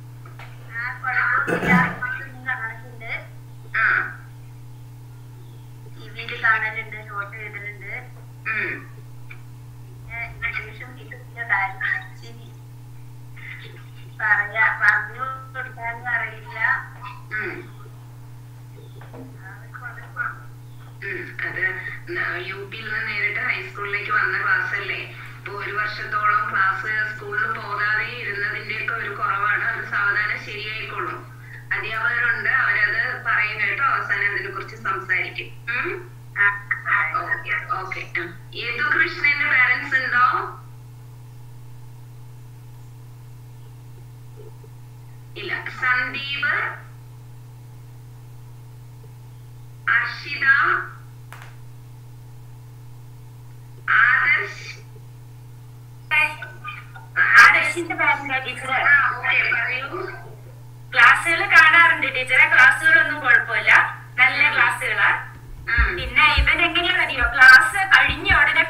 യു പിയിൽ നിന്ന് നേരിട്ട് ഹൈസ്കൂളിലേക്ക് വന്ന ക്ലാസ് അല്ലേ ഇപ്പൊ ഒരു വർഷത്തോളം ക്ലാസ് സ്കൂളിൽ പോകാതെ ഇരുന്നതിന്റെയൊക്കെ ഒരു കുറവാണ്. അത് സാവധാനം ശരിയായിക്കോളും. അധ്യാപകരുണ്ട് അവരത് പറയും കേട്ടോ. അവസാനം അതിനെ കുറിച്ച് സംസാരിക്കും യേതു കൃഷ്ണന്റെ പാരന്റ്സ് ഉണ്ടോ? ഇല്ല. സന്ദീപ് അർഷിത ആദർശ് ആദർശിന്റെ പാരന്റാ ടീച്ചറെ? ക്ലാസ്സുകൾ കാണാറുണ്ട്. ടീച്ചറെ ക്ലാസ്സുകളൊന്നും കുഴപ്പമില്ല. നല്ല ക്ലാസ്സുകളാ. പിന്നെ ഇവൻ എങ്ങനെയാണെന്നറിയോ ക്ലാസ് കഴിഞ്ഞ ഉടനെ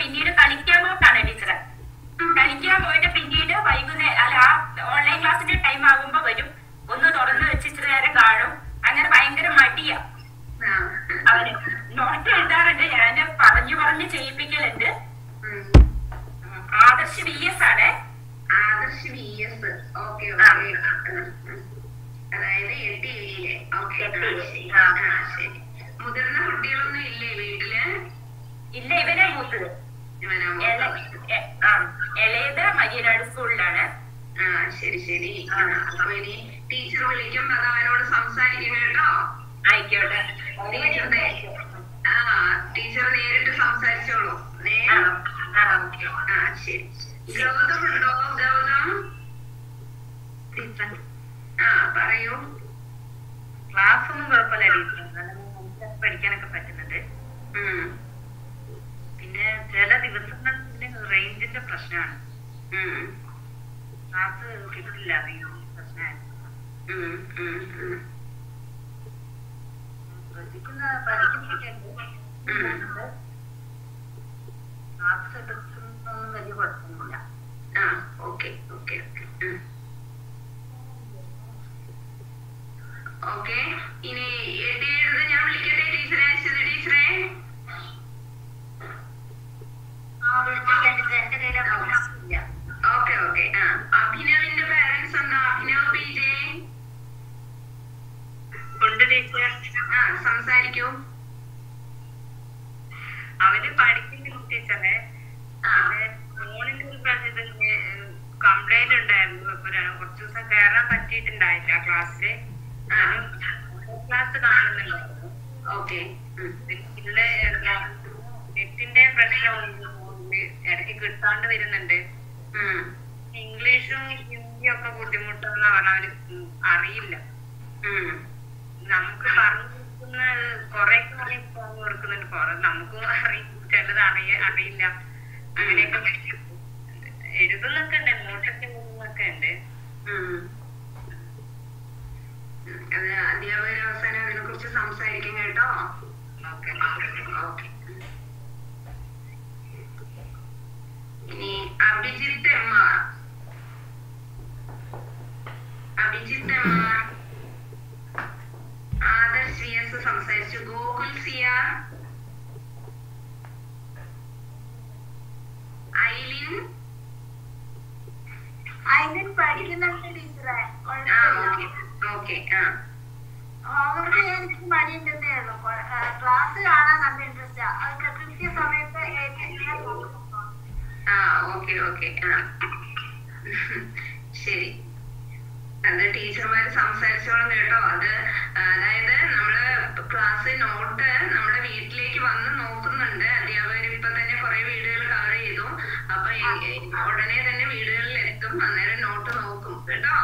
നോട്ട് നോക്കും കേട്ടോ.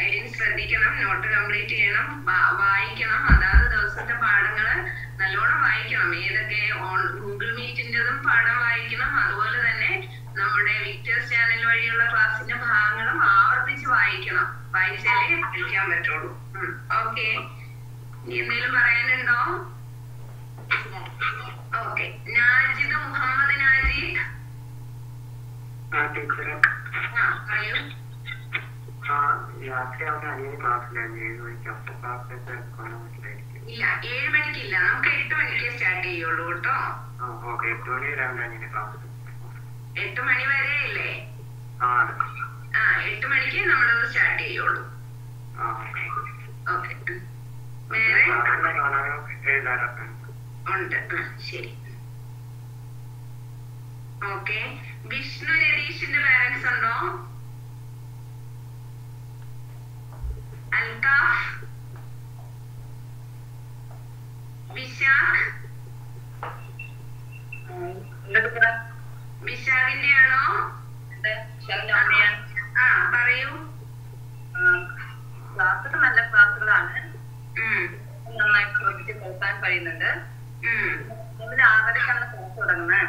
ഇനി ശ്രദ്ധിക്കണം നോട്ട് കംപ്ലീറ്റ് ചെയ്യണം വായിക്കണം. അതാത് ദിവസത്തെ പാഠങ്ങൾ നല്ലോണം വായിക്കണം. ഏതൊക്കെ ഗൂഗിൾ മീറ്റിന്റെതും പാഠം വായിക്കണം. അതുപോലെ തന്നെ നമ്മുടെ വിക്ടേഴ്സ് ചാനൽ വഴിയുള്ള ക്ലാസ്സിന്റെ ഭാഗങ്ങളും ആവർത്തിച്ച് വായിക്കണം. വായിച്ചാലേ പഠിക്കാൻ പറ്റുള്ളൂ. ഓക്കെ. എന്തെങ്കിലും പറയാനുണ്ടോ? ഓക്കെ. നാജിദ് മുഹമ്മദ് നാജിദ്. ആദ്യ ഗ്രഹം രാത്രിയാവുന്ന ക്ലാസ്സിൽ ഏഴ് മണിക്ക് അപ്പൊ ക്ലാസ്സിലേക്ക് എടുക്കണം ഇല്ല ഏഴ് മണിക്കില്ല നമുക്ക് എട്ട് മണിക്ക് സ്റ്റാർട്ട് ചെയ്യുള്ളൂ കേട്ടോ ഓക്കെ എട്ട് മണി വരെ അങ്ങനെ ക്ലാസ് എട്ട് മണി വരെ ഇല്ലേ ആ എട്ട് മണിക്ക് നമ്മളത് സ്റ്റാർട്ട് ചെയ്യുള്ളൂ ഓക്കെ വേറെ ഉണ്ട് ശരി ഓക്കെ വിഷ്ണു രതീഷിന്റെ പാരന്റ്സ് ഉണ്ടോ? അൽകാഫ് വിശാഖ് വിശാഖിന്റെ ആണോ ആ പറയൂ. ക്ലാസ്സുകൾ നല്ല ക്ലാസ്സുകളാണ്. നന്നായിട്ട് ശ്രദ്ധിച്ച് കേൾക്കാൻ കഴിയുന്നുണ്ട് രാവിലെയാണ് ക്ലാസ് തുടങ്ങുന്നത്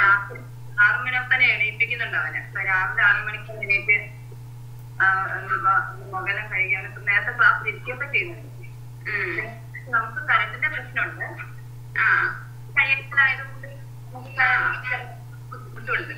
രാത്രി ആറു മണിപ്പനെ എണീപ്പിക്കുന്നുണ്ട് അവനെ. രാവിലെ ആറു മണിക്ക് എണീറ്റ് മകനെ കഴിക്കാൻ ഇപ്പൊ നേരത്തെ ക്ലാസ്സിൽ ഇരിക്കുകയൊക്കെ ചെയ്യുന്നുണ്ട്. നമുക്ക് കരണ്ടിന്റെ പ്രശ്നമുണ്ട്. കയ്യത്തിലായതുകൊണ്ട് നമുക്ക് ബുദ്ധിമുട്ടുണ്ട്.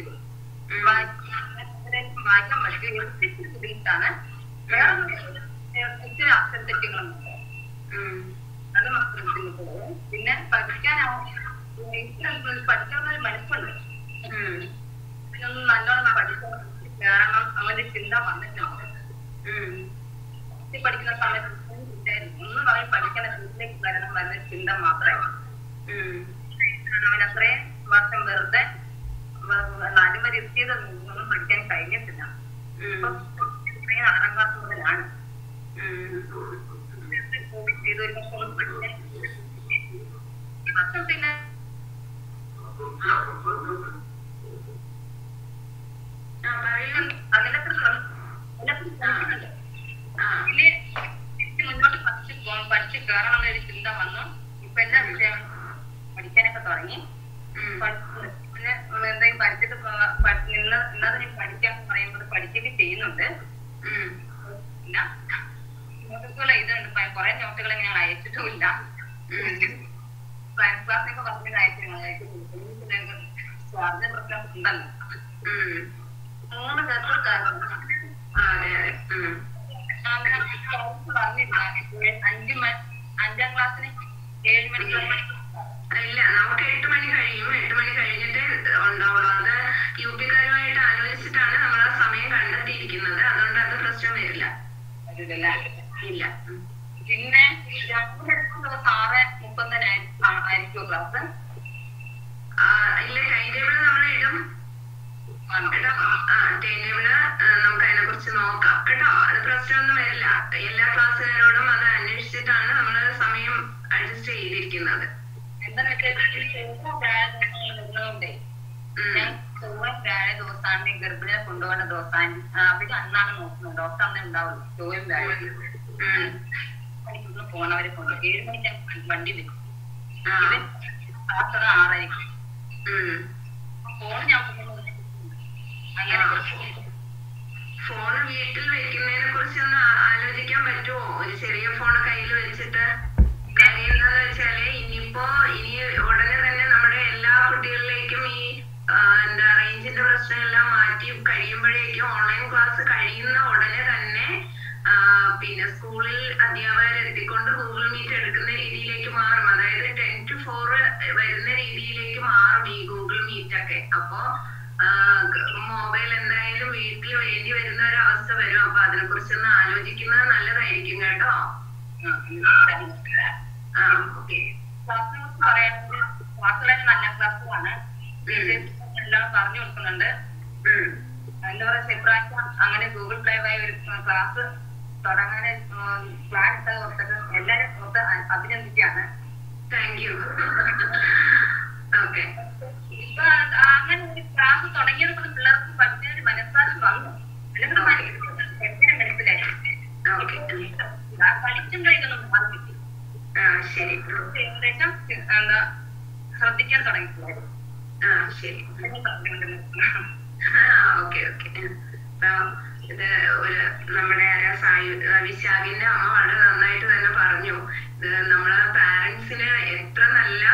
വീട്ടിൽ വായിക്കാൻ പറ്റും എഴുത്തിട്ട് ബുദ്ധിമുട്ടാണ് ഇച്ചിരി അക്ഷര തെറ്റുകളുണ്ട് അത് മാത്രം ബുദ്ധിമുട്ടുള്ളത് പിന്നെ പഠിക്കാനാവും പഠിക്കാനുള്ള ഒരു മനസ്സുണ്ട് ഇതിനൊന്നും നല്ലോണം പഠിക്കണം കാരണം അവന്റെ ചിന്ത വന്നിട്ടുണ്ട് പഠിക്കുന്ന സമയത്ത് ഒന്നും അവൻ പഠിക്കണ വീട്ടിലേക്ക് വരണം വരുന്ന ചിന്ത മാത്രമാണ് അവൻ അത്രയും വർഷം വെറുതെ നാല് വരെ എത്തിയത് ഒന്നും പഠിക്കാൻ കഴിഞ്ഞിട്ടില്ല ഇത്രയും ആറാം ക്ലാസ് മുതലാണ്. കോവിഡ് ചെയ്ത് ഒരു വർഷം ഒന്നും പഠിക്കാൻ ഈ വർഷം പിന്നെ അതിലൊക്കെ മുന്നോട്ട് പഠിച്ച് പഠിച്ച് കയറണം എന്നൊരു ചിന്ത വന്നു. ഇപ്പൊ എല്ലാ വിഷയം പഠിക്കാനൊക്കെ തുടങ്ങി. എന്തെങ്കിലും പഠിച്ചിട്ട് നിന്ന് ഇന്നത് ഞാൻ പഠിക്കാൻ പറയുമ്പോൾ പഠിക്കുകയൊക്കെ ചെയ്യുന്നുണ്ട്. പിന്നെ നോട്ടുകൾ ഇതുണ്ട് കുറെ നോട്ടുകൾ ഞാൻ അയച്ചിട്ടുമില്ല. സയൻസ് ക്ലാസ്സിനൊക്കെ പറഞ്ഞിട്ട് അയച്ചിരുന്നു. അയച്ചിട്ടുണ്ട് സ്വാർത്ഥ പ്രശ്നം ഉണ്ടല്ലോ. മൂന്ന് പേർക്ക് കാരണം പറഞ്ഞില്ല അഞ്ച് അഞ്ചാം ക്ലാസ്സിന് ഏഴ് മണിക്ക് ഇല്ല നമുക്ക് എട്ട് മണി കഴിയും. എട്ട് മണി കഴിഞ്ഞിട്ട് ഉണ്ടാവുള്ളൂ അത് യു പിക്കാരുമായിട്ട് ആലോചിച്ചിട്ടാണ് നമ്മൾ ആ സമയം കണ്ടെത്തിയിരിക്കുന്നത്. അതുകൊണ്ട് അത് പ്രശ്നം വരില്ല. ഇല്ല. പിന്നെ ആറ് മുപ്പതിന് ആയിരിക്കും ക്ലാസ് ഇല്ല ടൈം ടേബിൾ നമ്മൾ ഇടും. ടൈം ടേബിൾ നമുക്ക് അതിനെ കുറിച്ച് നോക്കാം. കേട്ടോ അത് പ്രശ്നമൊന്നും വരില്ല. എല്ലാ ക്ലാസ്സുകാരോടും അത് അന്വേഷിച്ചിട്ടാണ് നമ്മൾ സമയം അഡ്ജസ്റ്റ് ചെയ്തിരിക്കുന്നത്. ഞാൻ ചൊവ്വ വ്യാഴ ദിവസമാണ് ഗർഭിണിയെ കൊണ്ടുപോകുന്ന ദിവസമാണ് അവർ അന്നാണ് നോക്കുന്നത്. ഡോക്ടർ അന്നേ ഉണ്ടാവുള്ളൂ. ചൊവ്വയും വ്യാഴം പോണവരെ കൊണ്ട് ഏഴ് മണിക്ക് വണ്ടി. ഇവൻ ക്ലാസ് ആറായിരിക്കും. ഫോൺ ഞാൻ അങ്ങനെ ഫോൺ വീട്ടിൽ വെക്കുന്നതിനെ കുറിച്ച് ഒന്ന് ആലോചിക്കാൻ പറ്റുമോ? ഒരു ചെറിയ ഫോൺ കയ്യിൽ വെച്ചിട്ട് കാര്യം വെച്ചാൽ ഇനിയിപ്പോ ഇനി ഉടനെ തന്നെ നമ്മുടെ എല്ലാ കുട്ടികളിലേക്കും ഈ എന്താ റേഞ്ചിന്റെ പ്രശ്നമെല്ലാം മാറ്റി കഴിയുമ്പോഴേക്കും ഓൺലൈൻ ക്ലാസ് കഴിയുന്ന ഉടനെ തന്നെ പിന്നെ സ്കൂളിൽ അധ്യാപകർ എത്തിക്കൊണ്ട് ഗൂഗിൾ മീറ്റ് എടുക്കുന്ന രീതിയിലേക്ക് മാറും. അതായത് ടെൻ ടു ഫോർ വരുന്ന രീതിയിലേക്ക് മാറും ഈ ഗൂഗിൾ മീറ്റ് ഒക്കെ. അപ്പോ മൊബൈൽ എന്തായാലും വീട്ടിൽ വേണ്ടി വരുന്ന ഒരു അവസ്ഥ വരും. അപ്പൊ അതിനെ കുറിച്ചൊന്ന് ആലോചിക്കുന്നത് നല്ലതായിരിക്കും കേട്ടോ. പറയുകയാണെങ്കിൽ നല്ല ക്ലാസ്സുകളാണ് എല്ലാം പറഞ്ഞു കൊടുക്കുന്നുണ്ട്. എന്താ പറയുക ഇപ്രാവശ്യം അങ്ങനെ ഗൂഗിൾ പ്ലേ വഴി ഒരു ക്ലാസ് തുടങ്ങാൻ പ്ലാൻ ഇട്ടത് ഓർത്തിട്ട് എല്ലാവരും ഓർത്ത് അഭിനന്ദിക്കുകയാണ്. താങ്ക് യു ഓക്കെ ഇപ്പൊ അങ്ങനെ ഒരു ക്ലാസ് തുടങ്ങിയത് കൊണ്ട് പിള്ളേർക്ക് പഠിച്ചതിന് മനസ്സാക്ഷി വന്നു. അല്ലെങ്കിൽ മനസ്സിലായി പഠിച്ചും കഴിഞ്ഞൊന്നും മാറി ശരി. ഏകദേശം എന്താ ശ്രദ്ധിക്കാൻ തുടങ്ങിയിട്ടുള്ളത് ആ ശരി. Okay okay. ഇത് ഒരു നമ്മുടെ ആരാ സായു വിശാഖിന്റെ അമ്മ വളരെ നന്നായിട്ട് തന്നെ പറഞ്ഞു. ഇത് നമ്മളെ പാരന്റ്സിന് എത്ര നല്ല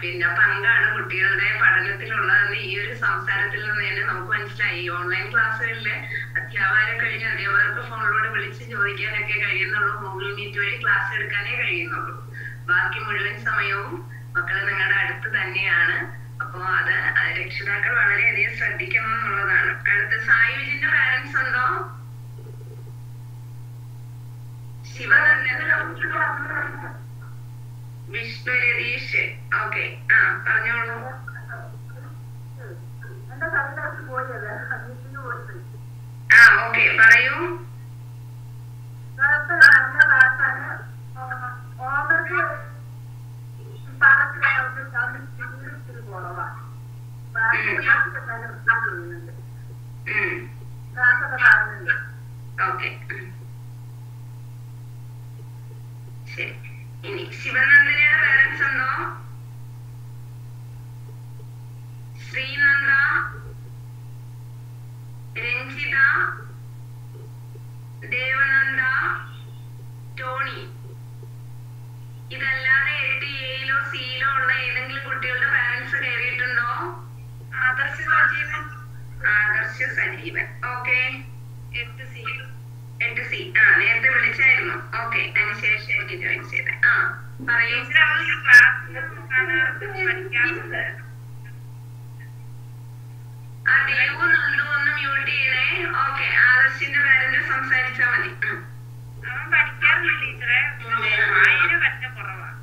പിന്നെ പങ്കാണ് കുട്ടികളുടെ പഠനത്തിലുള്ളതെന്ന് ഈ ഒരു സംസാരത്തിൽ നിന്ന് തന്നെ നമുക്ക് മനസ്സിലായി. ഓൺലൈൻ ക്ലാസ്സുകളിലെ അധ്യാപകരെ കഴിഞ്ഞ അധ്യാപകർക്ക് ഫോണിലൂടെ വിളിച്ച് ചോദിക്കാനൊക്കെ കഴിയുന്നുള്ളൂ. ഗൂഗിൾ മീറ്റ് വഴി ക്ലാസ് എടുക്കാനേ കഴിയുന്നുള്ളൂ. ബാക്കി മുഴുവൻ സമയവും മക്കൾ നിങ്ങളുടെ അടുത്ത് തന്നെയാണ്. അപ്പോ അത് രക്ഷിതാക്കൾ വളരെയധികം ശ്രദ്ധിക്കണം എന്നുള്ളതാണ് അടുത്ത സായുജിന്റെ പാരന്റ്സ് ഉണ്ടോ ശിവ വിഷ്ണു രതീഷ് ഓക്കെ ആ പറഞ്ഞോളൂ ആ ഓക്കെ പറയൂ ഓവർക്ക് കുറവാണ് ശരി. ഇനി ശിവനന്ദനയുടെ പേരൻസ് ഉണ്ടോ ശ്രീനന്ദ രഞ്ജിത ദേവനന്ദ ടോണി. ഇതല്ലാതെ എട്ട് എയിലോ സിയിലോ ഉള്ള ഏതെങ്കിലും കുട്ടികളുടെ പാരന്റ്സ് കയറിയിട്ടുണ്ടോ? ആദർശ സജീവൻ. ആദർശ സജീവൻ. ഓക്കെ എട്ട് സി. എട്ട് സി. ആ നേരത്തെ വിളിച്ചായിരുന്നു. ഓക്കെ അതിന് എനിക്ക് ജോയിൻ ചെയ്തത് ആ പറയൂ. ആ ദേവു നന്ദു ഒന്ന് മ്യൂട്ട് ചെയ്യണേ. ഓക്കെ ആദർശിന്റെ പേരന്റ് സംസാരിച്ചാ മതി. ഉം. അവൻ പഠിക്കാറില്ല ടീച്ചറെ. വായന പറ്റ കുറവാണ്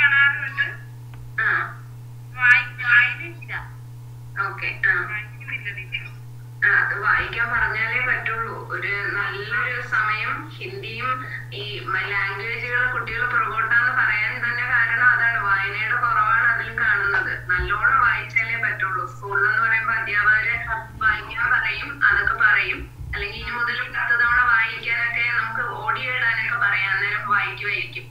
കാണാറുണ്ട് വായിക്കുന്നില്ല ടീച്ചർ. അത് വായിക്കാൻ പറഞ്ഞാലേ പറ്റുള്ളൂ. ഒരു നല്ലൊരു സമയം ഹിന്ദിയും ഈ ലാംഗ്വേജുകൾ കുട്ടികൾ പുറകോട്ടാന്ന് പറയാൻ തന്നെ കാരണം അതാണ്. വായനയുടെ കുറവാണ് അതിൽ കാണുന്നത്. നല്ലോണം വായിച്ചാലേ പറ്റുള്ളൂ. സ്കൂളിൽ എന്ന് പറയുമ്പോൾ അധ്യാപകര് വായിക്കാൻ പറയും അതൊക്കെ പറയും. അല്ലെങ്കിൽ ഇനി മുതൽ പത്ത് തവണ വായിക്കാനൊക്കെ നമുക്ക് ഓഡിയോ ഇടാനൊക്കെ പറയാം. അന്നേരം വായിക്കുമായിരിക്കും.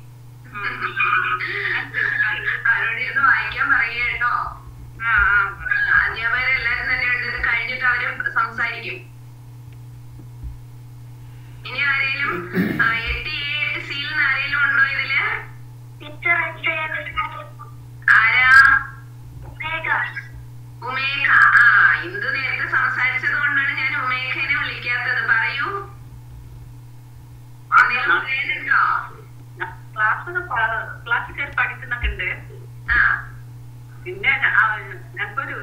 അവരോട് വായിക്കാൻ പറയുക കേട്ടോ. അധ്യാപകരെല്ലാരും തന്നെ ഉണ്ട്. ഇത് കഴിഞ്ഞിട്ട് അവർ സംസാരിക്കും. ഇനി ആരേലും ആ, എട്ട് എ എട്ട് സിയിൽ നിന്ന് ആരേലും ഉണ്ടോ ഇതിൽ? ആരാ? ഉമേഖ. ആ ഇന്ദു നേരത്തെ സംസാരിച്ചത് കൊണ്ടാണ് ഞാൻ ഉമേഖനെ വിളിക്കാത്തത്. പറയൂ. ക്ലാസ് ക്ലാസ് കയറി പഠിക്കുന്നൊക്കെ ഉണ്ട്. പിന്നെ ഞങ്ങൾക്കൊരു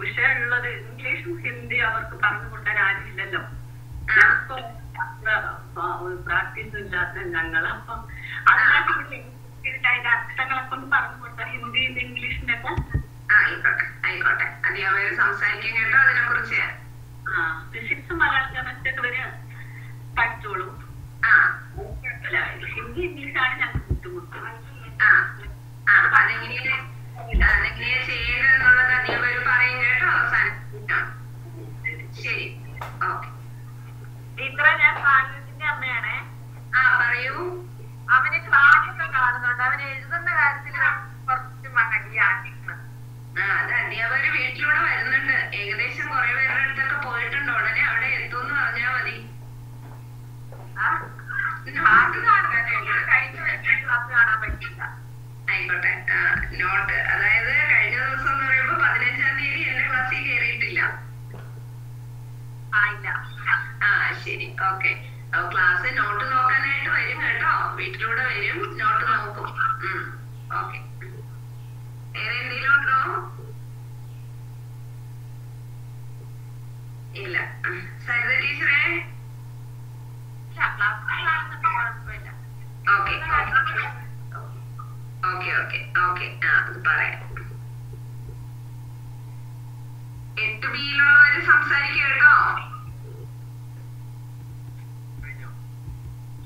വിഷയമുള്ളത് ഇംഗ്ലീഷും ഹിന്ദി അവർക്ക് പറഞ്ഞു കൊടുക്കാൻ ആരുമില്ലല്ലോ. പ്രാക്ടീസ് ഇല്ലാത്ത ഞങ്ങൾ അപ്പം അതിനകത്ത് അതിന്റെ അർത്ഥങ്ങളൊക്കെ ഒന്ന് പറഞ്ഞു കൊടുത്താൽ ഹിന്ദിയും ഇംഗ്ലീഷിന്റെ ഒക്കെ ആയിക്കോട്ടെ ആയിക്കോട്ടെ. അധ്യാപകർ സംസാരിക്കാൻ കേട്ടോ അതിനെ കുറിച്ച് ഫിസിക്സ് മലയാളം കെമിസ്ട്രി വരെ പഠിച്ചോളും ഹിന്ദി ഇംഗ്ലീഷാണ് ഞങ്ങൾക്ക് ബുദ്ധിമുട്ട്. ആ ആ അതെങ്ങനെയാ അതെങ്ങനെയാ ചെയ്യേണ്ടത് എന്നുള്ളത് അധ്യാപകർ പറയും കേട്ടോ ശരി ഓക്കെ. ടീച്ചറെ ഞാൻ സായുജിന്റെ അമ്മയാണേ. ആ പറയൂ. അവന് ക്ലാസ് ഒക്കെ കാണുന്നുണ്ട്. അവൻ എഴുതുന്ന കാര്യത്തിൽ കുറച്ച് മടിയാണ്. ആ അത് അധ്യാപകർ വീട്ടിലൂടെ വരുന്നുണ്ട്. ഏകദേശം കുറെ പേരുടെ അടുത്തൊക്കെ പോയിട്ടുണ്ട്. ഉടനെ അവിടെ എത്തുമെന്ന് പറഞ്ഞാ മതി. ആയിക്കോട്ടെ. നോട്ട് അതായത് കഴിഞ്ഞ ദിവസം എന്ന് പറയുമ്പോ പതിനഞ്ചാം തീയതി എന്റെ ക്ലാസ്സിൽ കയറിയിട്ടില്ല ആയില്ല ആ ശരി. ഓക്കെ. ക്ലാസ് നോട്ട് നോക്കാനായിട്ട് വരും കേട്ടോ. വീട്ടിലൂടെ വരും. നോട്ട് നോക്കും. ഓക്കെ. വേറെന്തെങ്കിലും ഉണ്ടോ ഇല്ല സരിത ടീച്ചറെ? ഓക്കെ. Okay okay okay. ആ അത് പറയാം. എട്ട് ബിയിലുള്ളവര് സംസാരിക്കും കേട്ടോ.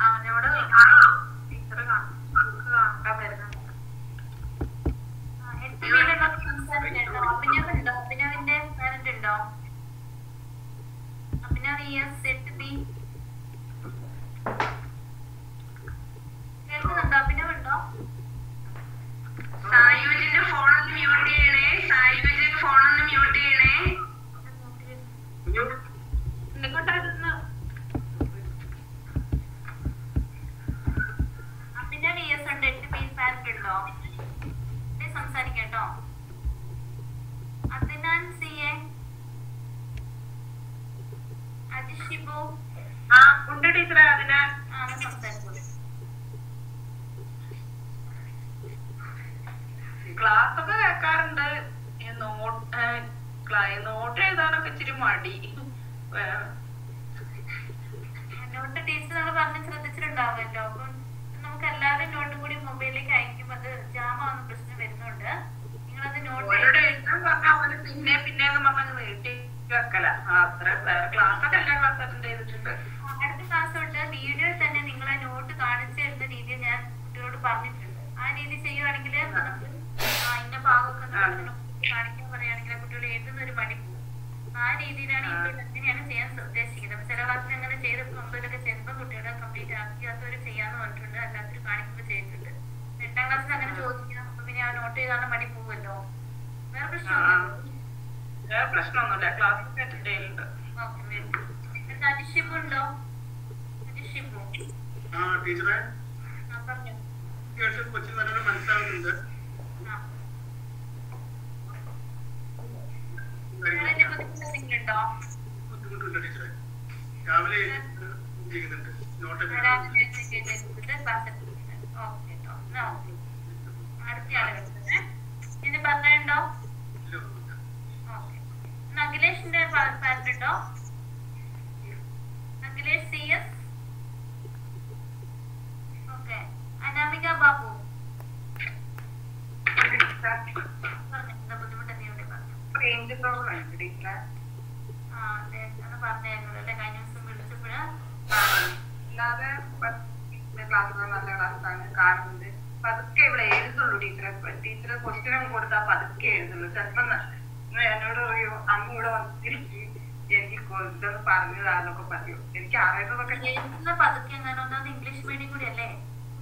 അവനോട് അഖിലേഷിന്റെ പറഞ്ഞിട്ടുണ്ടോ Akhilesh C S okay Anamika Babu ബുദ്ധിമുട്ട് എന്തെങ്കിലും പറഞ്ഞു? പറഞ്ഞായിരുന്നു അല്ലേ കഴിഞ്ഞ ദിവസം വിളിച്ചപ്പോഴ് അല്ലാതെ ക്ലാസ് നല്ല ക്ലാസ്സാണ് കാണുന്നത് പതുക്കെ ഇവിടെ എഴുതുള്ളൂ ടീച്ചറെ. ടീച്ചർ ക്വസ്റ്റ്യൻ കൊടുത്താൽ പതുക്കെ എഴുതുള്ളൂ ചിലപ്പോ ന- എന്നോട് പറയൂ അമ്മ ഇവിടെ വന്നിരിക്കും. എനിക്ക് ഇതൊന്ന് പറഞ്ഞതാന്നൊക്കെ പറയൂ. എനിക്ക് അറിയുന്നതൊക്കെ എഴുതുന്ന പതുക്കെ ഞാൻ ഒന്നാമത് ഇംഗ്ലീഷ് മീഡിയം കൂടി അല്ലേ?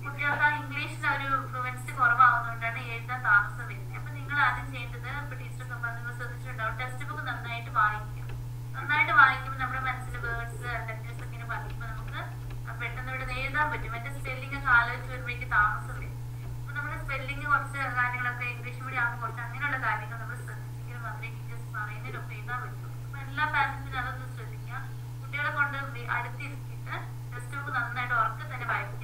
കുട്ടികൾക്ക് ആ ഇംഗ്ലീഷിൽ ഒരു ഫ്ലുവൻസി കുറവാകുന്നതുകൊണ്ടാണ് എഴുതാൻ താമസം വരുന്നത്. അപ്പൊ നിങ്ങൾ ആദ്യം ചെയ്യേണ്ടത് ഇപ്പൊ ടീച്ചറൊക്കെ പറഞ്ഞു ശ്രദ്ധിച്ചിട്ടുണ്ടാവും. ടെക്സ്റ്റ് ബുക്ക് നന്നായിട്ട് വായിക്കുക. നന്നായിട്ട് വായിക്കുമ്പോൾ നമ്മുടെ മനസ്സിൽ വേർഡ്സ് ലെറ്റേഴ്സ് ഇങ്ങനെ നമുക്ക് പെട്ടെന്ന് ഇവിടെ എഴുതാൻ പറ്റും. മറ്റേ സ്പെല്ലിംഗ് ഒക്കെ ആലോചിച്ച് വരുമ്പോഴേക്ക് താമസം വരും അപ്പൊ നമ്മുടെ സ്പെല്ലിംഗ് കുറച്ച് കാര്യങ്ങളൊക്കെ ഇംഗ്ലീഷ് മീഡിയം ആകുമ്പോൾ അങ്ങനെയുള്ള കാര്യങ്ങൾ നമ്മൾ ശ്രദ്ധിച്ചെങ്കിൽ മാത്രമേ ടീച്ചേഴ്സ് പറയുന്നതിനൊക്കെ എഴുതാൻ പറ്റുള്ളൂ അപ്പൊ എല്ലാ പാരന്റ്സിനും അതൊന്ന് കുട്ടികളെ കൊണ്ട് അടുത്തിരുത്തിയിട്ട് ടെക്സ്റ്റ് ബുക്ക് നന്നായിട്ട് ഉറക്കം തന്നെ വായിപ്പിക്കാൻ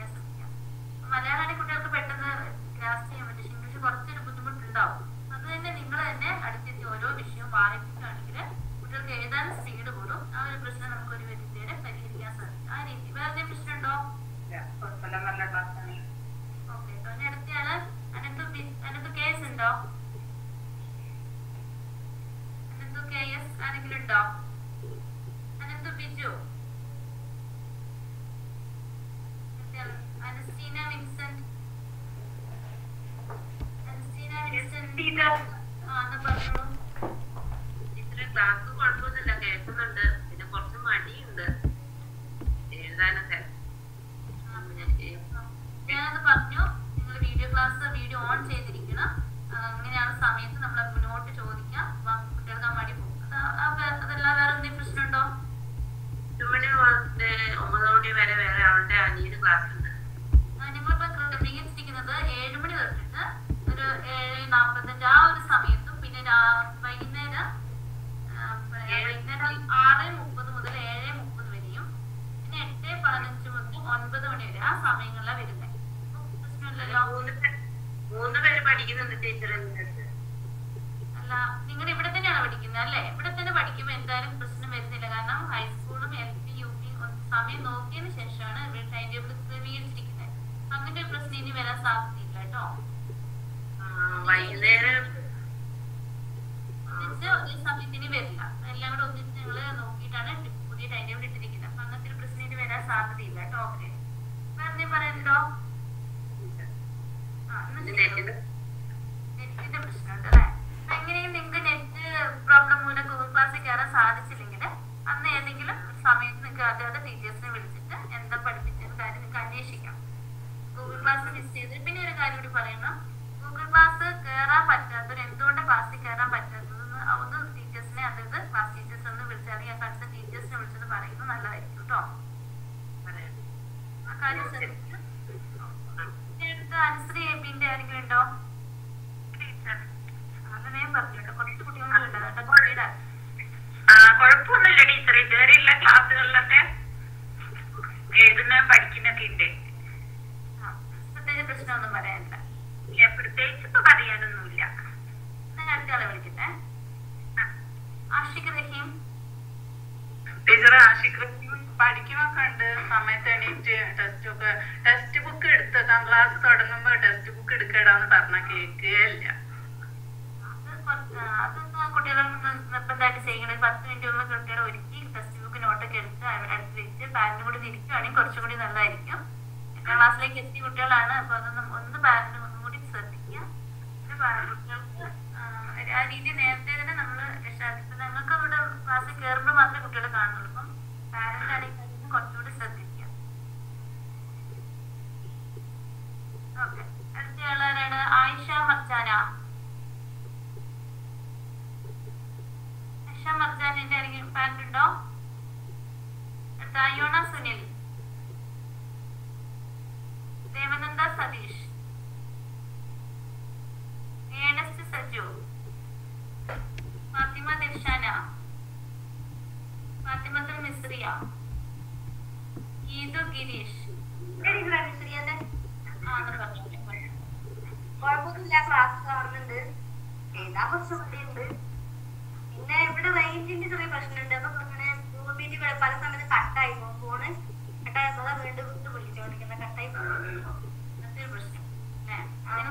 ഒൻപത് മണി വരെ ആ സമയങ്ങളിലാണ് വരുന്നത് മൂന്ന് പേര് പഠിക്കുന്നുണ്ട് ടീച്ചർ അല്ല നിങ്ങൾ ഇവിടെ തന്നെയാണ് പഠിക്കുന്നത് അല്ലെ? ഇവിടെ തന്നെ പഠിക്കുമ്പോൾ എന്തായാലും പ്രശ്നം വരുന്നില്ല. കാരണം ഹൈസ്കൂളും എൽ പി യു പി സമയം നോക്കിയതിനു ശേഷമാണ് ഇവിടെ ടൈം ടേബിൾ ക്രമീകരിച്ചിരിക്കുന്നത് അങ്ങനെ ഒരു പ്രശ്നം ഇനി വരാൻ സാധ്യതയില്ല കേട്ടോ. വൈകുന്നേരം ഒന്നിച്ച് ഒരു സമയത്തിന് വരില്ല. എല്ലാം കൂടെ ഒന്നിച്ച് വരാൻ സാധ്യതയില്ല അവർ വേറെ പറയുന്നുണ്ടോ നെറ്റിന്റെ പ്രശ്നമുണ്ട് അല്ലേ? എങ്ങനെയും നിങ്ങൾക്ക് നെറ്റ് പ്രോബ്ലം മൂലം ഗൂഗിൾ ക്ലാസ്സിൽ കയറാൻ സാധിച്ചില്ലെങ്കിൽ അന്ന് ഏതെങ്കിലും സമയത്ത് നിങ്ങൾക്ക് അതായത് ടീച്ചർ ക്ലാസ് കാണുന്നുണ്ട്. എഴുതാൻ കുറച്ച് മടിയുണ്ട് പിന്നെ ഇവിടെ റേഞ്ചിന്റെ ചെറിയ പ്രശ്നമുണ്ട്. അപ്പൊ ഇങ്ങനെ ഗൂഗിൾ മീറ്റ് പല സമയത്ത് കട്ടായി പോകും ഫോണ് കട്ടായി അതാ വീണ്ടും വീണ്ടും കട്ടായി പോകും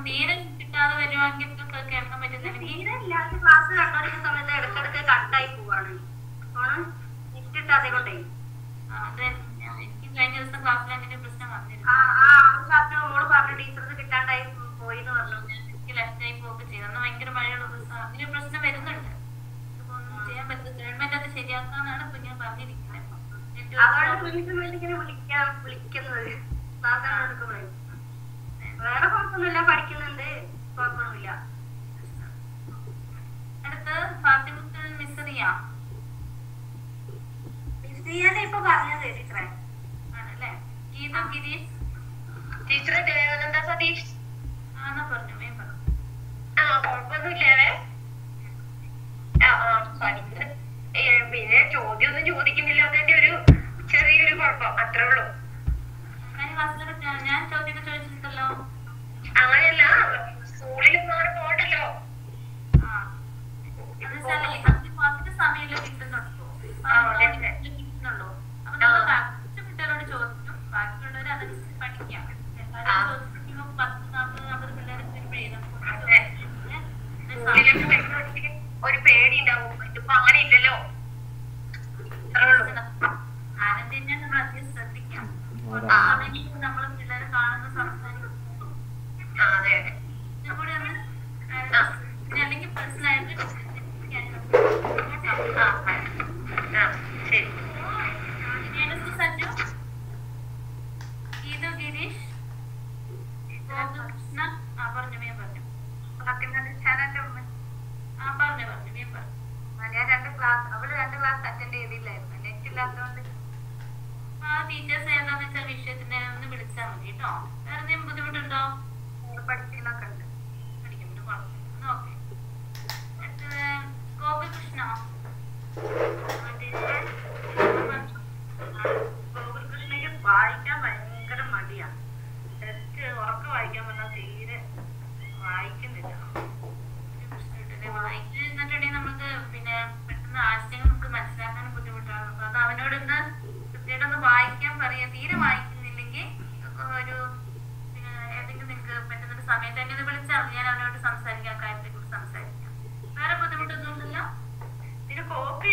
നേരം കിട്ടാതെ വരുവാണെങ്കിൽ കേൾക്കാൻ പറ്റുന്നില്ല. നേരം ഇല്ലാത്ത ക്ലാസ് കണ്ടോണ്ടിരിക്കുന്ന സമയത്ത് ഇടക്കിടക്ക് കട്ടായി പോവാണ്. ഫോണ് നെറ്റ് കിട്ടാതെ കൊണ്ടേ. എനിക്ക് കഴിഞ്ഞ ദിവസം ക്ലാസ്സിൽ അങ്ങനെ പ്രശ്നം വന്നിരുന്നു. വേറെ കുഴപ്പമൊന്നുമില്ല പഠിക്കുന്നുണ്ട്. കുഴപ്പമൊന്നുമില്ല. അടുത്ത് ഫാത്തിമുത്തുൽ മിസ്രിയ മിസ്രിയാണ് ഇപ്പൊ പറഞ്ഞത് ടീച്ചറെ. ആണല്ലേ? ഗീത ഗിരീഷ്. ടീച്ചറെ ദേവനന്ദ സതീഷ്? വായിക്കാൻ പറഞ്ഞാൽ തീരെ വായിക്കുന്നില്ല. വായിക്കുന്നുണ്ടെങ്കിൽ നമുക്ക് പിന്നെ പെട്ടെന്ന് ആശയങ്ങൾ നമുക്ക് മനസ്സിലാക്കാൻ ബുദ്ധിമുട്ടാണ്. അപ്പൊ അത് അവനോടൊന്ന് കൃത്യമായിട്ടൊന്ന് വായിക്കാൻ പറയാ. തീരെ വായിക്കുന്നില്ലെങ്കിൽ ഒരു ഏതെങ്കിലും നിങ്ങൾക്ക് പറ്റുന്ന ഒരു സമയത്ത് എന്നെ ഒന്ന് വിളിച്ചാൽ ഞാൻ അവനോട് സംസാരിക്കാം കാര്യത്തെ കുറിച്ച് സംസാരിക്കാം. വേറെ ബുദ്ധിമുട്ടൊന്നും ഇല്ല ഇതിന് കോപ്പി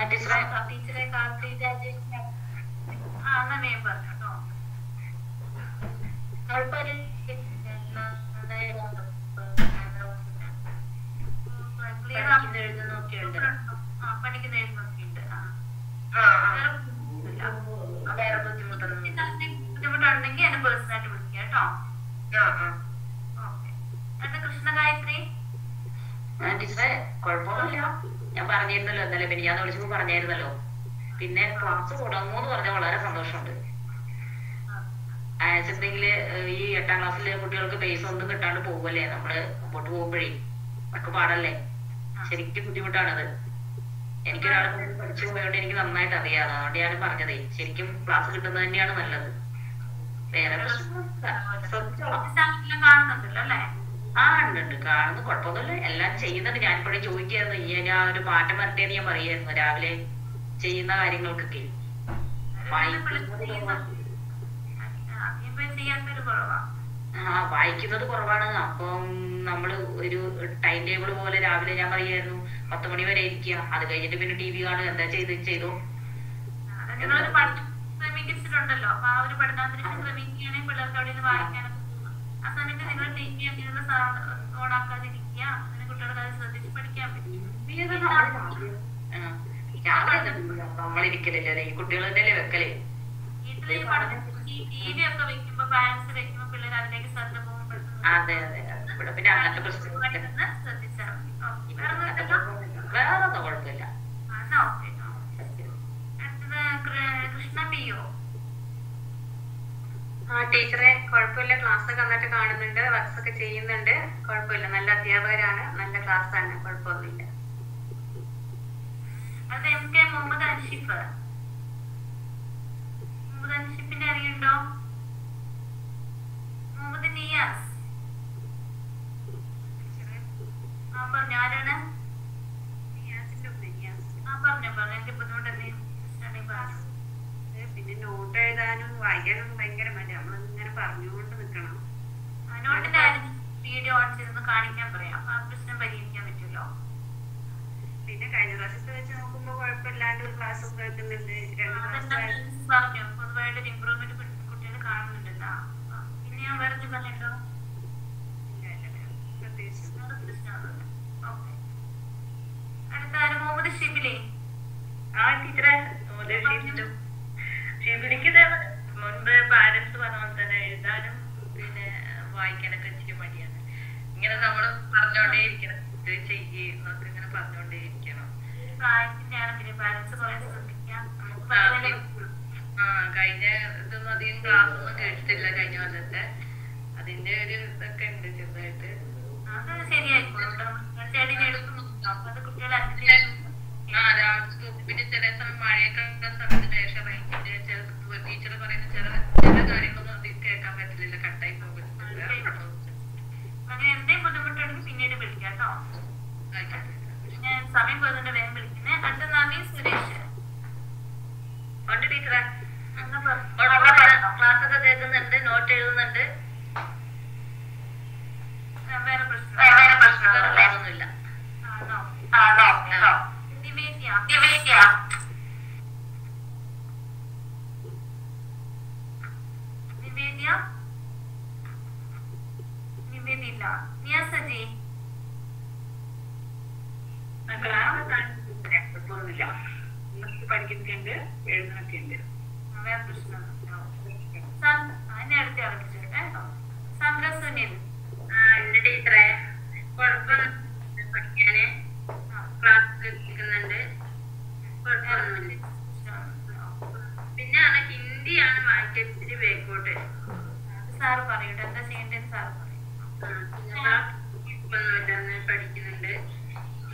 ടീച്ചറെ ടീച്ചറെ ആണെന്ന് മേം പറഞ്ഞു കേട്ടോ പഠിക്കുന്ന എഴുതുന്നൊക്കെ ഉണ്ട് പഠിക്കുന്ന എഴുതുന്നൊക്കെ ഉണ്ട് വേറെ ബുദ്ധിമുട്ടൊന്നും ബുദ്ധിമുട്ടുണ്ടെങ്കിൽ എന്നെ പേഴ്സണായിട്ട് വിളിക്കാം കേട്ടോ കൃഷ്ണ ഗായത്രി ടീച്ചറെ കുഴപ്പമൊന്നുമില്ല ഞാൻ പറഞ്ഞിരുന്നല്ലോ ഇന്നലെ പിന്നെ വിളിച്ചപ്പോ പറഞ്ഞായിരുന്നല്ലോ. പിന്നെ ക്ലാസ് തുടങ്ങുമെന്ന് പറഞ്ഞ വളരെ സന്തോഷമുണ്ട്. ആഴ്ചണ്ടെങ്കിൽ ഈ എട്ടാം ക്ലാസ്സിലെ കുട്ടികൾക്ക് ബേസ് ഒന്നും കിട്ടാണ്ട് പോകുമല്ലേ നമ്മൾ മുമ്പോട്ട് പോകുമ്പോഴേ? ഒക്കെ പാടല്ലേ? ശരിക്കും ബുദ്ധിമുട്ടാണത്. എനിക്കൊരാളെ കൊണ്ട് പഠിച്ചു പോയോണ്ട് എനിക്ക് നന്നായിട്ട് അറിയാം. അതുകൊണ്ട് ഞാൻ പറഞ്ഞതേ ശരിക്കും ക്ലാസ് കിട്ടുന്നത് തന്നെയാണ് നല്ലത്. വേറെ പ്രശ്നമൊന്നുമില്ല. ആ ഉണ്ട് ഉണ്ട് കാണുന്നു കുഴപ്പമൊന്നുമില്ല. എല്ലാം ചെയ്യുന്നുണ്ട്. ഞാനിപ്പോഴും ചോദിക്കായിരുന്നു ഈ ഞാൻ ഒരു മാറ്റം വരട്ടേന്ന് ഞാൻ പറയായിരുന്നു രാവിലെ ചെയ്യുന്ന കാര്യങ്ങൾക്കൊക്കെ. ആ വായിക്കുന്നത് കുറവാണ്. അപ്പം നമ്മൾ ഒരു ടൈം ടേബിൾ പോലെ രാവിലെ ഞാൻ പറയായിരുന്നു പത്ത് മണി വരെ ഇരിക്കുക. അത് കഴിഞ്ഞിട്ട് പിന്നെ ടി വി കാണുക. എന്താ ചെയ്ത്? ചെയ്തോ? ക്രമീകരിച്ചിട്ടുണ്ടല്ലോ അപ്പൊ ആ ഒരു പഠനാന്തരീക്ഷം ക്രമീകരിക്കുകയാണെങ്കിൽ പിള്ളേർക്ക് അവിടെ നിന്ന് വായിക്കാനൊക്കെ ആ സമയത്ത് നിങ്ങൾ ടി അങ്ങനെയുള്ള സൗണ്ട് ഓണാക്കാതിരിക്കുക അങ്ങനെ കുട്ടികൾക്ക് അത് ശ്രദ്ധിച്ച് പഠിക്കാൻ പറ്റും. നമ്മളിരിക്കലില്ലേ ഈ കുട്ടികൾ തന്നെയല്ലേ വെക്കലേ ടി വി ഒക്കെ വെക്കുമ്പോ പാരന്റ്സ് വെക്കുമ്പോ പിള്ളേർ അതിലേക്ക് ശ്രദ്ധ അതെ അതെ. ഇവിടെ പിന്നെ അങ്ങനത്തെ പ്രശ്നം ശ്രദ്ധിച്ചാൽ വേറെ കുഴപ്പമില്ല. കൃഷ്ണ പി ഒ ആ ടീച്ചറെ കുഴപ്പമില്ല. ക്ലാസ് ഒക്കെ നന്നായിട്ട് കാണുന്നുണ്ട്. വർക്ക്സ് ഒക്കെ ചെയ്യുന്നുണ്ട്. കുഴപ്പമില്ല. നല്ല അധ്യാപകരാണ്. നല്ല ക്ലാസ് ആണ് കുഴപ്പമൊന്നുമില്ല. അത് എം കെ മുഹമ്മദ് അൻഷിഫ് മുഹമ്മദ് അൻഷിഫിന്റെ അറിയുണ്ടോ മുഹമ്മദ് നിയാസ്. ആ പറഞ്ഞു. ആരാണ്? ആ പറഞ്ഞു പറഞ്ഞു. എന്റെ ബുദ്ധിമുട്ട് എന്തെങ്കിലും പറഞ്ഞു. പിന്നെ നോട്ട് എഴുതാനും വായിക്കാനും ഭയങ്കര പറഞ്ഞുകൊണ്ട് നിൽക്കണം. നോട്ടിന്റെ വീഡിയോ ഓൺ ചെയ്തൊന്ന് കാണിക്കാൻ പറയാം. ആ പ്രശ്നം പരിഹരിക്കാൻ പറ്റുമല്ലോ? പിന്നെ കഴിഞ്ഞ പ്രാവശ്യത്തെ വെച്ച് നോക്കുമ്പോ കുഴപ്പമില്ലാണ്ട് ഒരു ക്ലാസ് കേൾക്കുന്നുണ്ട് പറഞ്ഞു? പൊതുവായിട്ട് ഒരു ഇമ്പ്രൂവ്മെന്റ് കുട്ടികൾ കാണുന്നുണ്ടല്ലോ. പിന്നെ ഞാൻ വേറെ എന്തെങ്കിലും പറഞ്ഞിട്ടോ പ്രത്യേകിച്ച് വേറെ പ്രശ്നമൊന്നുമില്ല. ഓക്കെ. അടുത്ത ആര്? മുഹമ്മദ് ഷിബിലി. ആ ടീച്ചറെ. ഷിബിലും. ഷിബിലിക്ക് മുൻപ് പാരന്റ്സ് പറഞ്ഞ പോലെ തന്നെ എഴുതാനും പിന്നെ വായിക്കാനൊക്കെ ഇച്ചിരി മടിയാണ്. ഇങ്ങനെ നമ്മൾ പറഞ്ഞോണ്ടേ ഇരിക്കണം ഇത് ചെയ്യേ എന്നൊക്കെ ഇങ്ങനെ പറഞ്ഞോണ്ടേ ഇരിക്കണം ആ, കഴിഞ്ഞ ഇതൊന്നും അധികം ക്ലാസ് ഒന്നും കേട്ടിട്ടില്ല കഴിഞ്ഞ കൊല്ലത്തെ. അതിന്റെ ഒരു ഇതൊക്കെ ഉണ്ട് ചെറുതായിട്ട്. ആ പിന്നെ ചില സമയം മഴയൊക്കെ ഉള്ള സമയത്തിന് ശേഷം റേഞ്ചിന്റെ ചില ടീച്ചർ പറയുന്ന ചില ചില കാര്യങ്ങളൊന്നും അധികം കേൾക്കാൻ പറ്റില്ല കട്ടായി പോകും. എന്തെങ്കിലും ബുദ്ധിമുട്ടുണ്ടെങ്കിൽ പിന്നീട് വിളിക്കാം കേട്ടോ. ഞാൻ സമയം പോയതുകൊണ്ട് വേഗം വിളിക്കുന്നത് അടുത്ത നവീൻ സുരേഷ്. ഉണ്ട് ടീച്ചറെ. ക്ലാസ് ഒക്കെ കേൾക്കുന്നുണ്ട് നോട്ട് എഴുതുന്നുണ്ട്. വേറെ പ്രശ്നം വേറെ പ്രശ്നങ്ങളൊന്നുമില്ല ആണോ? നിവേദ്യ നിവേദ്യ നിവേദ്യ നിവേദ്യ ഇല്ല. നിയാസജി കുഴപ്പമൊന്നുമില്ല പഠിക്കുന്നുണ്ട് എഴുതുന്നൊക്കെ ഉണ്ട് ആ, വേറെ പ്രശ്നം അതിനെ അടുത്ത ആളെ വിളിച്ചോട്ടെ സന്ദ്ര സുനിൽ എന്റെ ടീച്ചറെ കുഴപ്പമൊന്നുമില്ല പഠിക്കാന് ക്ലാസ് കേൾക്കുന്നുണ്ട് കുഴപ്പമൊന്നുമില്ല പിന്നെ ആണ് ഹിന്ദിയാണ് വായിക്കാൻ ഇച്ചിരി ബേക്കോട്ട് സാറ് പറയൂട്ടോ എന്താ ചെയ്യേണ്ടതെന്ന് സാറ് പറയും കുഴപ്പമൊന്നുമില്ല പഠിക്കുന്നുണ്ട്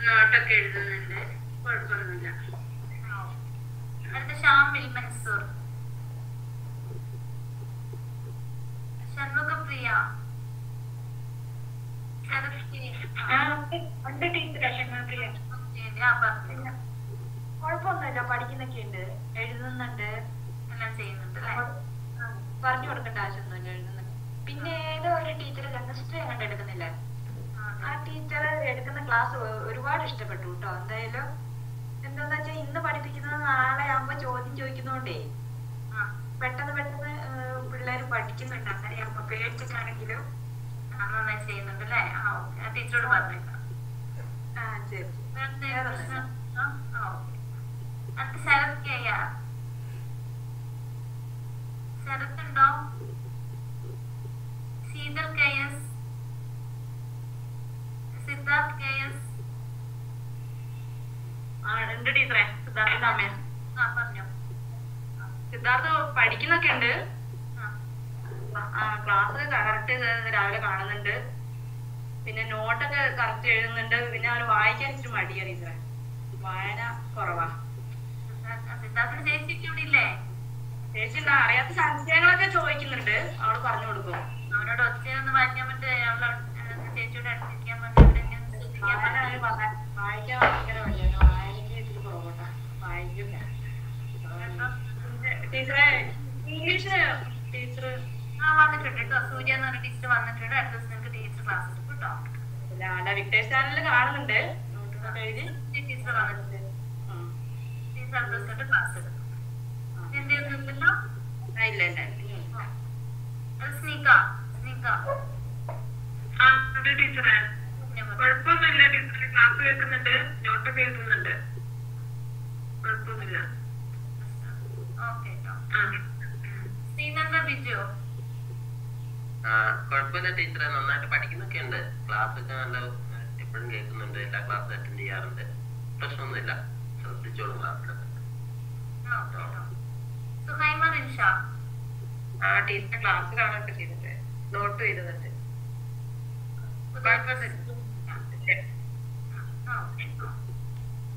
നോട്ടൊക്കെ എഴുതുന്നുണ്ട് കുഴപ്പമൊന്നുമില്ല അടുത്ത ഷാമിൽ മൻസൂർ ഷൺമുഖപ്രിയ ശരത്കിരി. ഉണ്ട് ടീച്ചറെ ക്ഷമാപ്രിയ ആ, പറഞ്ഞില്ല. കുഴപ്പമൊന്നുമില്ല പഠിക്കുന്നൊക്കെ ഉണ്ട് എഴുതുന്നുണ്ട് എല്ലാം ചെയ്യുന്നുണ്ട് അല്ലേ പറഞ്ഞു കൊടുക്കേണ്ട ആവശ്യമൊന്നുമില്ല എഴുതുന്നുണ്ട് പിന്നെ ഏതോ ഒരു ടീച്ചർ കെമിസ്ട്രി അങ്ങോട്ട് എടുക്കുന്നില്ല ആ ടീച്ചർ എടുക്കുന്ന ക്ലാസ് ഒരുപാട് ഇഷ്ടപ്പെട്ടു കേട്ടോ എന്തായാലും എന്താന്ന് വെച്ചാൽ ഇന്ന് പഠിപ്പിക്കുന്നത് നാളെ ആകുമ്പോ ചോദ്യം ചോദിക്കുന്നോണ്ടേ പെട്ടെന്ന് പെട്ടെന്ന് പിള്ളേർ പഠിക്കുന്നുണ്ട് അങ്ങനെയാകുമ്പോ പേടി ടീച്ചറോട് പറഞ്ഞേക്കാം ആ ശരി വേറെ എന്തെങ്കിലും പ്രശ്നം ഉണ്ടോ? ആ ഓക്കെ അടുത്ത ശരത് കെ ആർ ശരത് ഉണ്ടോ Sheethal K S Siddharth K S ആ ഉണ്ട് ടീച്ചറെ സിദ്ധാർത്ഥിന്റെ അമ്മ ആ പറഞ്ഞോ സിദ്ധാർത്ഥ് പഠിക്കുന്നൊക്കെ ഉണ്ട് ക്ലാസ് കറക്റ്റ് രാവിലെ കാണുന്നുണ്ട് പിന്നെ നോട്ടൊക്കെ കറക്റ്റ് എഴുതുന്നുണ്ട് പിന്നെ അവന് വായിക്കാൻ ഇച്ചിരി മടിയാ ടീച്ചറെ വായന കുറവാ സിദ്ധാർത്ഥ ചേച്ചിക്ക് ഇവിടെ ഇല്ലേ ചേച്ചി എന്താ അറിയാത്ത സംശയങ്ങളൊക്കെ ചോദിക്കുന്നുണ്ട് അവൾ പറഞ്ഞു കൊടുക്കും അവനോട് ഒച്ചയൊന്ന് മാറ്റാൻ പറ്റും അവളെ ചേച്ചിയോട് അടുത്തിരിക്കാൻ വേണ്ടി എവിടെയെങ്കിലും ശ്രദ്ധിക്കാൻ വായന അവന് പറ്റും ഭയ- വായിക്കാൻ ഭയങ്കര മടിയാണ് വായനയ്ക്ക് ഇച്ചിരി പുറകോട്ടാ വായിക്കില്ല ടീച്ചറെ ഇംഗ്ലീഷ് ടീച്ചർ ആ വന്നിട്ടുണ്ട് കേട്ടോ സൂര്യ എന്ന് പറഞ്ഞ ടീച്ചർ വന്നിട്ടുണ്ട് അടുത്ത ദിവസം നിങ്ങൾക്ക് ടീച്ചർ ക്ലാസ് എടുക്കും കേട്ടോ അല്ല വിക്ടേഴ്സ് ചാനലിൽ കാണുന്നുണ്ട് നോട്ടൊക്കെ എഴുതി ടീച്ചർ വന്നിട്ടുണ്ട് ടീച്ചർ അടുത്ത ദിവസം തൊട്ട് ക്ലാസ് എടുക്കും എന്തെങ്കിലും ഇല്ലല്ലോ ആ, ഇല്ല ഇല്ല ഇല്ല. അത് സ്നീക സ്നീക ആ ഉണ്ട് ടീച്ചറെ കുഴപ്പമൊന്നുമില്ല ടീച്ചറെ ക്ലാസ് കേൾക്കുന്നുണ്ട് നോട്ടൊക്കെ എഴുതുന്നുണ്ട് കുഴപ്പമൊന്നുമില്ല ഓക്കെ കേട്ടോ ശ്രീനന്ദ ബിജു ആ, കുഴപ്പമില്ല ടീച്ചറെ നന്നായിട്ട് പഠിക്കുന്നൊക്കെ ഉണ്ട് ക്ലാസ് ഒക്കെ നല്ല എപ്പോഴും കേൾക്കുന്നുണ്ട്. എല്ലാ ക്ലാസ് അറ്റൻഡ് ചെയ്യാറുണ്ട്. പ്രശ്നമൊന്നുമില്ല. ശ്രദ്ധിച്ചോളും ക്ലാസ്സിലൊക്കെ ആ ടീച്ചർ ക്ലാസ് കാണൊക്കെ ചെയ്തിട്ട്. നോട്ട് ചെയ്തിട്ട്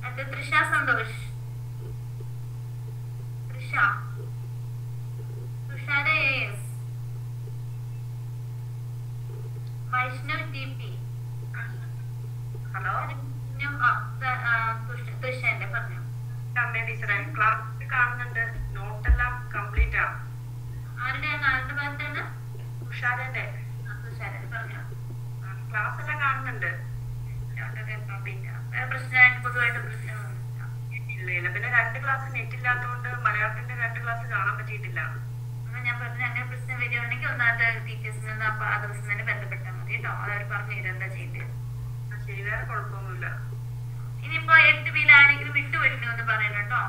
അടുത്ത Trisha Santhosh. A S Vaishnav T P hello തൃഷന്റെ പറഞ്ഞു അമ്മേ ടീച്ചറെ ക്ലാസ് കാണുന്നുണ്ട് നോട്ടെല്ലാം കംപ്ലീറ്റ് ആണ് ആരുടെയാണ് ആരുടെ ഭാഗത്താണ് ഉഷാരന്റെ തുഷാരൻ പറഞ്ഞു ക്ലാസ് എല്ലാം കാണുന്നുണ്ട് കംപ്ലീറ്റ് വേറെ പ്രശ്നമായിട്ട് പൊതുവായിട്ട് പ്രശ്നമൊന്നുമില്ല ഇല്ല പിന്നെ രണ്ട് ക്ലാസ് നെറ്റ് ഇല്ലാത്തതുകൊണ്ട് മലയാളത്തിന്റെ രണ്ട് ക്ലാസ് കാണാൻ പറ്റിയിട്ടില്ല. എന്നാ ഞാൻ പറഞ്ഞു അങ്ങനെ പ്രശ്നം വരികയാണെങ്കിൽ ഒന്നാമത്തെ ടീച്ചേഴ്സിൽ ഒന്ന് അപ്പൊ ആ ദിവസം തന്നെ ബന്ധപ്പെട്ടാൽ മതി കേട്ടോ. അതവർ പറഞ്ഞു തരും എന്താ ആ, ശരി. വേറെ കുഴപ്പമൊന്നുമില്ല. ഇനിയിപ്പോ എട്ട് പേര് ആരെങ്കിലും വിട്ടുപോയിട്ടുണ്ടോ എന്ന് പറയണം കേട്ടോ.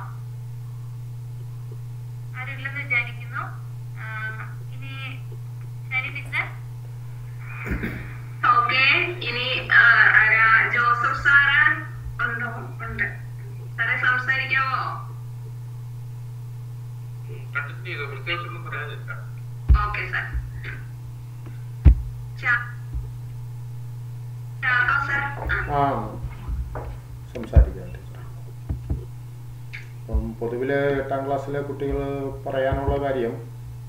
ആരില്ലെന്ന് വിചാരിക്കുന്നു. ഇനി ശരി ടീച്ചർ. ഓക്കെ. ഇനി ആരാ? ജോസഫ് സാറേ? സംസാരിക്കാവോ ഓക്കെ സാർ. സംസാരിക്കാം. പൊതുവിൽ എട്ടാം ക്ലാസ്സിലെ കുട്ടികൾ പറയാനുള്ള കാര്യം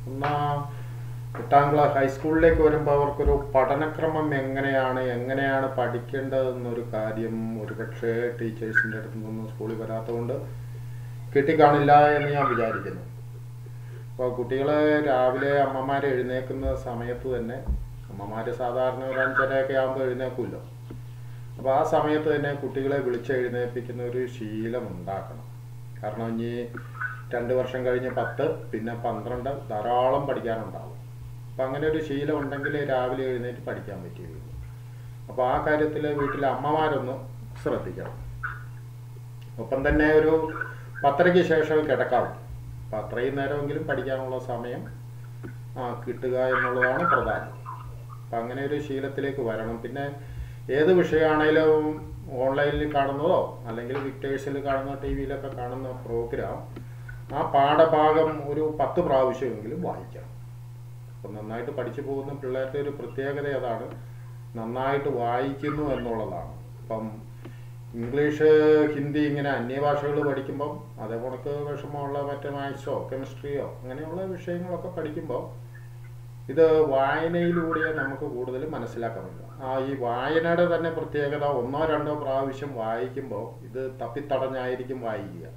ഒന്നാ എട്ടാം ക്ലാസ് ഹൈസ്കൂളിലേക്ക് വരുമ്പോൾ അവർക്കൊരു പഠനക്രമം എങ്ങനെയാണ് എങ്ങനെയാണ് പഠിക്കേണ്ടതെന്നൊരു കാര്യം ഒരു ഒരുപക്ഷെ ടീച്ചേഴ്സിന്റെ അടുത്ത് നിന്നും സ്കൂളിൽ വരാത്തതുകൊണ്ട് കിട്ടിക്കാണില്ല എന്ന് ഞാൻ വിചാരിക്കുന്നു. അപ്പോൾ കുട്ടികളെ രാവിലെ അമ്മമാർ എഴുന്നേക്കുന്ന സമയത്ത് തന്നെ അമ്മമാർ സാധാരണ ഒരു അഞ്ചരയൊക്കെ ആകുമ്പോൾ എഴുന്നേക്കുമല്ലോ അപ്പോൾ ആ സമയത്ത് തന്നെ കുട്ടികളെ വിളിച്ചെഴുന്നേൽപ്പിക്കുന്ന ഒരു ശീലം ഉണ്ടാക്കണം. കാരണം ഇനി രണ്ട് വർഷം കഴിഞ്ഞ് പത്ത് പിന്നെ പന്ത്രണ്ട് ധാരാളം പഠിക്കാനുണ്ടാവും. അപ്പം അങ്ങനെ ഒരു ശീലം ഉണ്ടെങ്കിൽ രാവിലെ എഴുന്നേറ്റ് പഠിക്കാൻ പറ്റുകയുള്ളൂ. അപ്പോൾ ആ കാര്യത്തിൽ വീട്ടിലെ അമ്മമാരൊന്ന് ശ്രദ്ധിക്കണം. ഒപ്പം തന്നെ ഒരു പത്തരയ്ക്ക് ശേഷം കിടക്കാവും. അപ്പം അത്രയും നേരമെങ്കിലും പഠിക്കാനുള്ള സമയം കിട്ടുക എന്നുള്ളതാണ് പ്രധാനം. അപ്പം അങ്ങനെ ഒരു ശീലത്തിലേക്ക് വരണം. പിന്നെ ഏത് വിഷയമാണേലും ഓൺലൈനിൽ കാണുന്നതോ അല്ലെങ്കിൽ വിക്ടേഴ്സിൽ കാണുന്ന ടി വിയിലൊക്കെ കാണുന്ന പ്രോഗ്രാം ആ പാഠഭാഗം ഒരു പത്ത് പ്രാവശ്യമെങ്കിലും വായിക്കണം. നന്നായിട്ട് പഠിച്ചു പോകുന്ന പിള്ളേരുടെ ഒരു പ്രത്യേകത അതാണ്. നന്നായിട്ട് വായിക്കുന്നു എന്നുള്ളതാണ്. അപ്പം ഇംഗ്ലീഷ് ഹിന്ദി ഇങ്ങനെ അന്യഭാഷകൾ പഠിക്കുമ്പം അതേ കണക്ക് വിഷമമുള്ള മറ്റേ മാത്സോ കെമിസ്ട്രിയോ അങ്ങനെയുള്ള വിഷയങ്ങളൊക്കെ പഠിക്കുമ്പോൾ ഇത് വായനയിലൂടെ നമുക്ക് കൂടുതൽ മനസ്സിലാക്കാൻ പറ്റും ആ ഈ വായനയുടെ തന്നെ പ്രത്യേകത ഒന്നോ രണ്ടോ പ്രാവശ്യം വായിക്കുമ്പോൾ ഇത് തപ്പിത്തടഞ്ഞായിരിക്കും വായിക്കുക.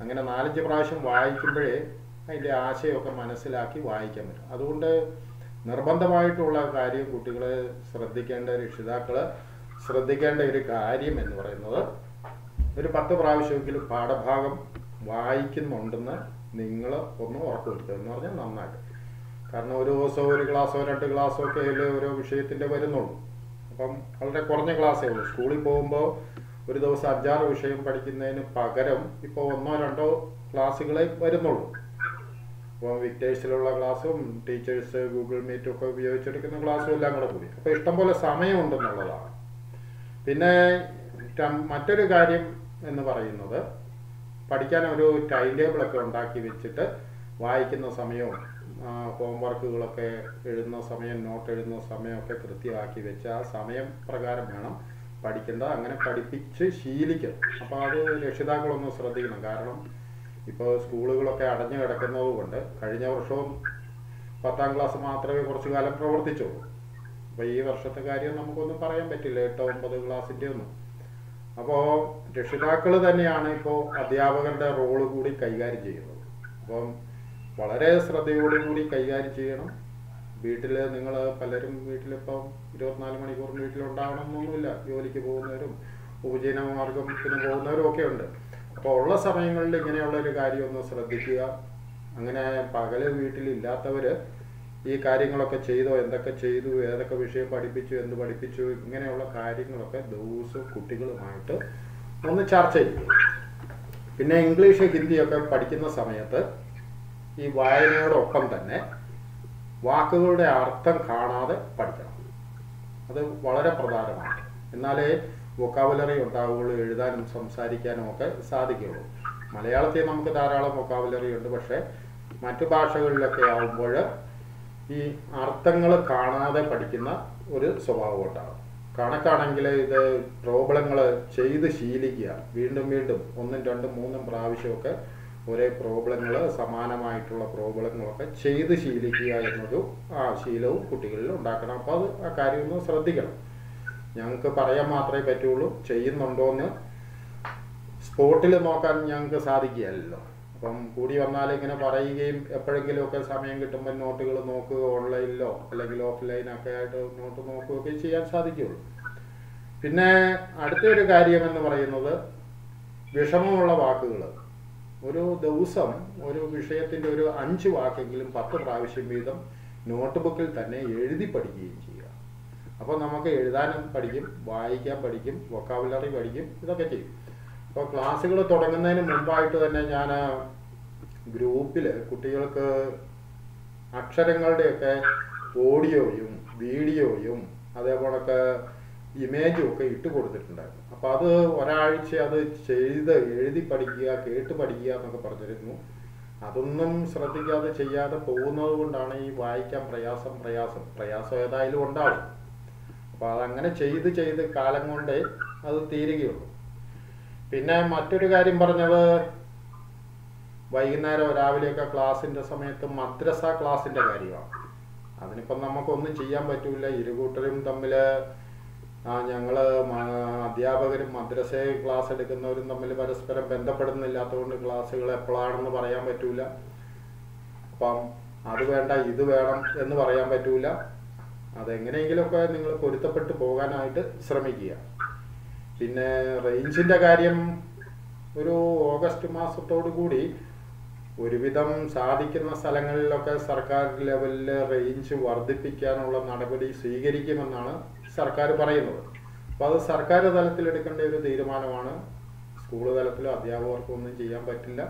അങ്ങനെ നാലഞ്ച് പ്രാവശ്യം വായിക്കുമ്പോഴേ അതിന്റെ ആശയമൊക്കെ മനസ്സിലാക്കി വായിക്കാൻ പറ്റും. അതുകൊണ്ട് നിർബന്ധമായിട്ടുള്ള കാര്യം കുട്ടികളെ ശ്രദ്ധിക്കേണ്ട രക്ഷിതാക്കൾ ശ്രദ്ധിക്കേണ്ട ഒരു കാര്യം എന്ന് പറയുന്നത് ഒരു പത്ത് പ്രാവശ്യമെങ്കിലും പാഠഭാഗം വായിക്കുന്നുണ്ടെന്ന് നിങ്ങൾ ഒന്ന് ഉറപ്പുവരുത്തുക എന്ന് പറഞ്ഞാൽ നന്നായിട്ട്. കാരണം ഒരു ദിവസം ഒരു ക്ലാസ്സോ രണ്ട് ക്ലാസ്സോ ഒക്കെ അതിൽ ഓരോ വിഷയത്തിന്റെ വരുന്നുള്ളൂ. അപ്പം വളരെ കുറഞ്ഞ ക്ലാസ്സേ ഉള്ളൂ. സ്കൂളിൽ പോകുമ്പോൾ ഒരു ദിവസം അഞ്ചാറ് വിഷയം പഠിക്കുന്നതിന് പകരം ഇപ്പോൾ ഒന്നോ രണ്ടോ ക്ലാസ്സുകളെ വരുന്നുള്ളൂ. അപ്പോൾ വിക്ടേഴ്സിലുള്ള ക്ലാസ്സും ടീച്ചേഴ്സ് ഗൂഗിൾ മീറ്റും ഒക്കെ ഉപയോഗിച്ചെടുക്കുന്ന ക്ലാസ്സും എല്ലാം കൂടെ കൂടി. അപ്പോൾ ഇഷ്ടംപോലെ സമയമുണ്ടെന്നുള്ളതാണ്. പിന്നെ മറ്റൊരു കാര്യം എന്ന് പറയുന്നത് പഠിക്കാൻ ഒരു ടൈം ടേബിളൊക്കെ ഉണ്ടാക്കി വെച്ചിട്ട് വായിക്കുന്ന സമയവും ഹോംവർക്കുകളൊക്കെ എഴുതുന്ന സമയം നോട്ട് എഴുതുന്ന സമയമൊക്കെ കൃത്യമാക്കി വെച്ച് ആ സമയം പ്രകാരം വേണം പഠിക്കേണ്ടത്. അങ്ങനെ പഠിപ്പിച്ച് ശീലിക്കണം. അപ്പോൾ അത് രക്ഷിതാക്കളൊന്ന് ശ്രദ്ധിക്കണം. കാരണം ഇപ്പോൾ സ്കൂളുകളൊക്കെ അടഞ്ഞു കിടക്കുന്നത് കൊണ്ട് കഴിഞ്ഞ വർഷവും പത്താം ക്ലാസ് മാത്രമേ കുറച്ചു കാലം പ്രവർത്തിച്ചുള്ളൂ അപ്പോൾ ഈ വർഷത്തെ കാര്യം നമുക്കൊന്നും പറയാൻ പറ്റില്ല. എട്ടോ ഒമ്പത് ക്ലാസ്സിന്റെ ഒന്നും. അപ്പോൾ രക്ഷിതാക്കൾ തന്നെയാണ് ഇപ്പോൾ അധ്യാപകരുടെ റോൾ കൂടി കൈകാര്യം ചെയ്യുന്നത്. അപ്പം വളരെ ശ്രദ്ധയോടുകൂടി കൈകാര്യം ചെയ്യണം. വീട്ടിൽ നിങ്ങൾ പലരും വീട്ടിലിപ്പം ഇരുപത്തിനാല് മണിക്കൂറും വീട്ടിലുണ്ടാവണം എന്നൊന്നുമില്ല. ജോലിക്ക് പോകുന്നവരും ഉപജീവന മാർഗത്തിന് പോകുന്നവരും ഒക്കെ ഉണ്ട്. അപ്പോൾ ഉള്ള സമയങ്ങളിൽ ഇങ്ങനെയുള്ള ഒരു കാര്യം ഒന്ന് ശ്രദ്ധിക്കുക. അങ്ങനെ പകൽ വീട്ടിലില്ലാത്തവർ ഈ കാര്യങ്ങളൊക്കെ ചെയ്തോ എന്തൊക്കെ ചെയ്തു ഏതൊക്കെ വിഷയം പഠിപ്പിച്ചു എന്ത് പഠിപ്പിച്ചു ഇങ്ങനെയുള്ള കാര്യങ്ങളൊക്കെ ദിവസവും കുട്ടികളുമായിട്ട് ഒന്ന് ചർച്ച ചെയ്യും പിന്നെ ഇംഗ്ലീഷ് ഹിന്ദിയൊക്കെ പഠിക്കുന്ന സമയത്ത് ഈ വായനയോടൊപ്പം തന്നെ വാക്കുകളുടെ അർത്ഥം കാണാതെ പഠിക്കണം. അത് വളരെ പ്രധാനമാണ്. എന്നാലേ വൊക്കാബുലറി ഉണ്ടാവുകയുള്ളൂ എഴുതാനും സംസാരിക്കാനും ഒക്കെ സാധിക്കുകയുള്ളൂ മലയാളത്തിൽ നമുക്ക് ധാരാളം വൊക്കാബുലറി ഉണ്ട് പക്ഷേ മറ്റു ഭാഷകളിലൊക്കെ ആവുമ്പോൾ ഈ അർത്ഥങ്ങൾ കാണാതെ പഠിക്കുന്ന ഒരു സ്വഭാവം ഉണ്ടാകും. കണക്കാണെങ്കിൽ ഇത് പ്രോബ്ലങ്ങൾ ചെയ്ത് ശീലിക്കുക വീണ്ടും വീണ്ടും ഒന്നും രണ്ടും മൂന്നും പ്രാവശ്യമൊക്കെ ഒരേ പ്രോബ്ലങ്ങൾ സമാനമായിട്ടുള്ള പ്രോബ്ലങ്ങളൊക്കെ ചെയ്ത് ശീലിക്കുക എന്നൊരു ആ ശീലവും കുട്ടികളിൽ ഉണ്ടാക്കണം. അപ്പോൾ അത് ആ കാര്യമൊന്നും ശ്രദ്ധിക്കണം. ഞങ്ങൾക്ക് പറയാൻ മാത്രമേ പറ്റുള്ളൂ. ചെയ്യുന്നുണ്ടോയെന്ന് സ്പോട്ടിൽ നോക്കാൻ ഞങ്ങൾക്ക് സാധിക്കുകയല്ലോ. അപ്പം കൂടി വന്നാൽ ഇങ്ങനെ പറയുകയും എപ്പോഴെങ്കിലുമൊക്കെ സമയം കിട്ടുമ്പോൾ നോട്ടുകൾ നോക്കുക ഓൺലൈനിലോ അല്ലെങ്കിൽ ഓഫ്ലൈനൊക്കെ ആയിട്ട് നോട്ട് നോക്കുകയൊക്കെ ചെയ്യാൻ സാധിക്കുകയുള്ളൂ. പിന്നെ അടുത്തൊരു കാര്യം എന്ന് പറയുന്നത് വിഷമമുള്ള വാക്കുകൾ ഒരു ദിവസം ഒരു വിഷയത്തിന്റെ ഒരു അഞ്ച് വാക്കെങ്കിലും പത്ത് പ്രാവശ്യം വീതം നോട്ട് ബുക്കിൽ തന്നെ എഴുതി പഠിക്കുകയും ചെയ്യുക അപ്പോൾ നമുക്ക് എഴുതാനും പഠിക്കും വായിക്കാൻ പഠിക്കും വൊക്കാബുലറി പഠിക്കും ഇതൊക്കെ ചെയ്യും. അപ്പോൾ ക്ലാസ്സുകൾ തുടങ്ങുന്നതിന് മുമ്പായിട്ട് തന്നെ ഞാൻ ഗ്രൂപ്പിൽ കുട്ടികൾക്ക് അക്ഷരങ്ങളുടെയൊക്കെ ഓഡിയോയും വീഡിയോയും അതേപോലൊക്കെ ഇമേജും ഒക്കെ ഇട്ട് കൊടുത്തിട്ടുണ്ടായിരുന്നു. അപ്പോൾ അത് ഒരാഴ്ച അത് ചെയ്ത് എഴുതി പഠിക്കുക കേട്ട് പഠിക്കുക എന്നൊക്കെ പറഞ്ഞിരുന്നു. അതൊന്നും ശ്രദ്ധിക്കാതെ ചെയ്യാതെ പോകുന്നത് കൊണ്ടാണ് ഈ വായിക്കാൻ പ്രയാസം പ്രയാസം പ്രയാസം ഏതായാലും ഉണ്ടാവും. അപ്പോൾ അതങ്ങനെ ചെയ്ത് ചെയ്ത് കാലം കൊണ്ട് അത് തീരുകയുള്ളൂ. പിന്നെ മറ്റൊരു കാര്യം പറഞ്ഞത് വൈകുന്നേരം രാവിലെയൊക്കെ ക്ലാസ്സിന്റെ സമയത്ത് മദ്രസ ക്ലാസ്സിന്റെ കാര്യമാണ്. അതിനിപ്പം നമുക്കൊന്നും ചെയ്യാൻ പറ്റില്ല ഇരുകൂട്ടരും തമ്മിൽ ഞങ്ങൾ അധ്യാപകരും മദ്രസ ക്ലാസ് എടുക്കുന്നവരും തമ്മിൽ പരസ്പരം ബന്ധപ്പെടുന്നില്ലാത്തതുകൊണ്ട് ക്ലാസ്സുകൾ എപ്പോഴാണെന്ന് പറയാൻ പറ്റൂല. അപ്പം അത് വേണ്ട ഇത് വേണം എന്ന് പറയാൻ പറ്റൂല. അതെങ്ങനെയെങ്കിലുമൊക്കെ നിങ്ങൾ പൊരുത്തപ്പെട്ട് പോകാനായിട്ട് ശ്രമിക്കുക. പിന്നെ റേഞ്ചിന്റെ കാര്യം ഒരു ഓഗസ്റ്റ് മാസത്തോടു കൂടി ഒരുവിധം സാധിക്കുന്ന സ്ഥലങ്ങളിലൊക്കെ സർക്കാർ ലെവലിൽ റേഞ്ച് വർദ്ധിപ്പിക്കാനുള്ള നടപടി സ്വീകരിക്കുമെന്നാണ് സർക്കാർ പറയുന്നത്. അപ്പോൾ അത് സർക്കാർ തലത്തിൽ എടുക്കേണ്ട ഒരു തീരുമാനമാണ്. സ്കൂൾ തലത്തിലോ അധ്യാപകർക്കും ഒന്നും ചെയ്യാൻ പറ്റില്ല.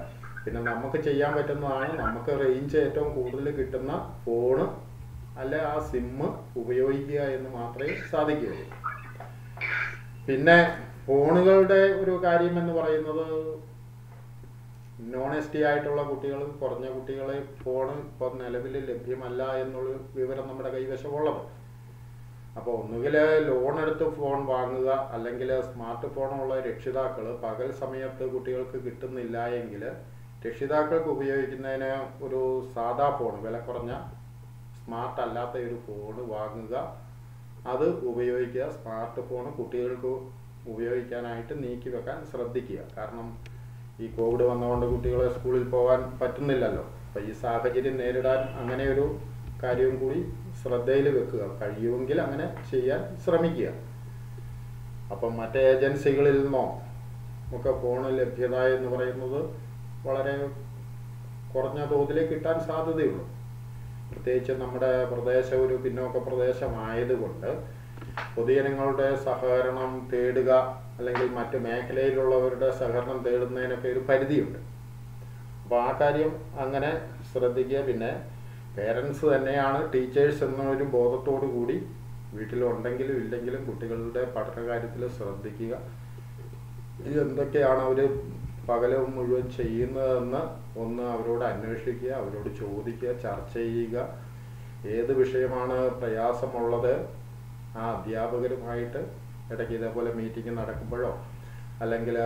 പിന്നെ നമുക്ക് ചെയ്യാൻ പറ്റുന്നതാണ് നമുക്ക് റേഞ്ച് ഏറ്റവും കൂടുതൽ കിട്ടുന്ന ഫോണ് അല്ലെ ആ സിമ്മ് ഉപയോഗിക്കുക എന്ന് മാത്രമേ സാധിക്കുകയുള്ളൂ. പിന്നെ ഫോണുകളുടെ ഒരു കാര്യം എന്ന് പറയുന്നത് നോൺ എസ് ടി ആയിട്ടുള്ള കുട്ടികളും കുറഞ്ഞ കുട്ടികളെ ഫോൺ ഇപ്പൊ നിലവിൽ ലഭ്യമല്ല എന്നുള്ള വിവരം നമ്മുടെ കൈവശമുള്ളത്. അപ്പോൾ ഒന്നുകിൽ ലോൺ എടുത്ത് ഫോൺ വാങ്ങുക അല്ലെങ്കിൽ സ്മാർട്ട് ഫോണുള്ള രക്ഷിതാക്കൾ പകൽ സമയത്ത് കുട്ടികൾക്ക് കിട്ടുന്നില്ല എങ്കിൽ രക്ഷിതാക്കൾക്ക് ഉപയോഗിക്കുന്നതിന് ഒരു സാധാ ഫോൺ വില കുറഞ്ഞ സ്മാർട്ട് അല്ലാത്ത ഒരു ഫോൺ വാങ്ങുക. അത് ഉപയോഗിക്കുക. സ്മാർട്ട് ഫോൺ കുട്ടികൾക്ക് ഉപയോഗിക്കാനായിട്ട് നീക്കി വെക്കാൻ ശ്രദ്ധിക്കുക. കാരണം ഈ കോവിഡ് വന്നതുകൊണ്ട് കുട്ടികളെ സ്കൂളിൽ പോകാൻ പറ്റുന്നില്ലല്ലോ. അപ്പോൾ ഈ സാഹചര്യം നേരിടാൻ അങ്ങനെ ഒരു കാര്യവും കൂടി ശ്രദ്ധയിൽ വെക്കുക. കഴിയുമെങ്കിൽ അങ്ങനെ ചെയ്യാൻ ശ്രമിക്കുക. അപ്പം മറ്റേ ഏജൻസികളിൽ നിന്നോ ഒക്കെ ഫോൺ ലഭ്യത എന്ന് പറയുന്നത് വളരെ കുറഞ്ഞ തോതിൽ കിട്ടാൻ സാധ്യതയുള്ളൂ. പ്രത്യേകിച്ച് നമ്മുടെ പ്രദേശം ഒരു പിന്നോക്ക പ്രദേശമായതുകൊണ്ട് പൊതുജനങ്ങളുടെ സഹകരണം തേടുക അല്ലെങ്കിൽ മറ്റ് മേഖലയിലുള്ളവരുടെ സഹകരണം തേടുന്നതിനൊക്കെ ഒരു പരിധിയുണ്ട്. അപ്പോൾ ആ കാര്യം അങ്ങനെ ശ്രദ്ധിക്കുക. പിന്നെ പേരൻസ് തന്നെയാണ് ടീച്ചേഴ്സ് എന്നൊരു ബോധത്തോടു കൂടി വീട്ടിലുണ്ടെങ്കിലും ഇല്ലെങ്കിലും കുട്ടികളുടെ പഠന കാര്യത്തിൽ ശ്രദ്ധിക്കുക എന്തൊക്കെയാണ് അവർ പകലും മുഴുവൻ ചെയ്യുന്നതെന്ന് ഒന്ന് അവരോട് അന്വേഷിക്കുക അവരോട് ചോദിക്കുക ചർച്ച ചെയ്യുക. ഏത് വിഷയമാണ് പ്രയാസമുള്ളത്? ആ അധ്യാപകരുമായിട്ട് ഇടയ്ക്ക് ഇതേപോലെ മീറ്റിംഗ് നടക്കുമ്പോഴോ അല്ലെങ്കിൽ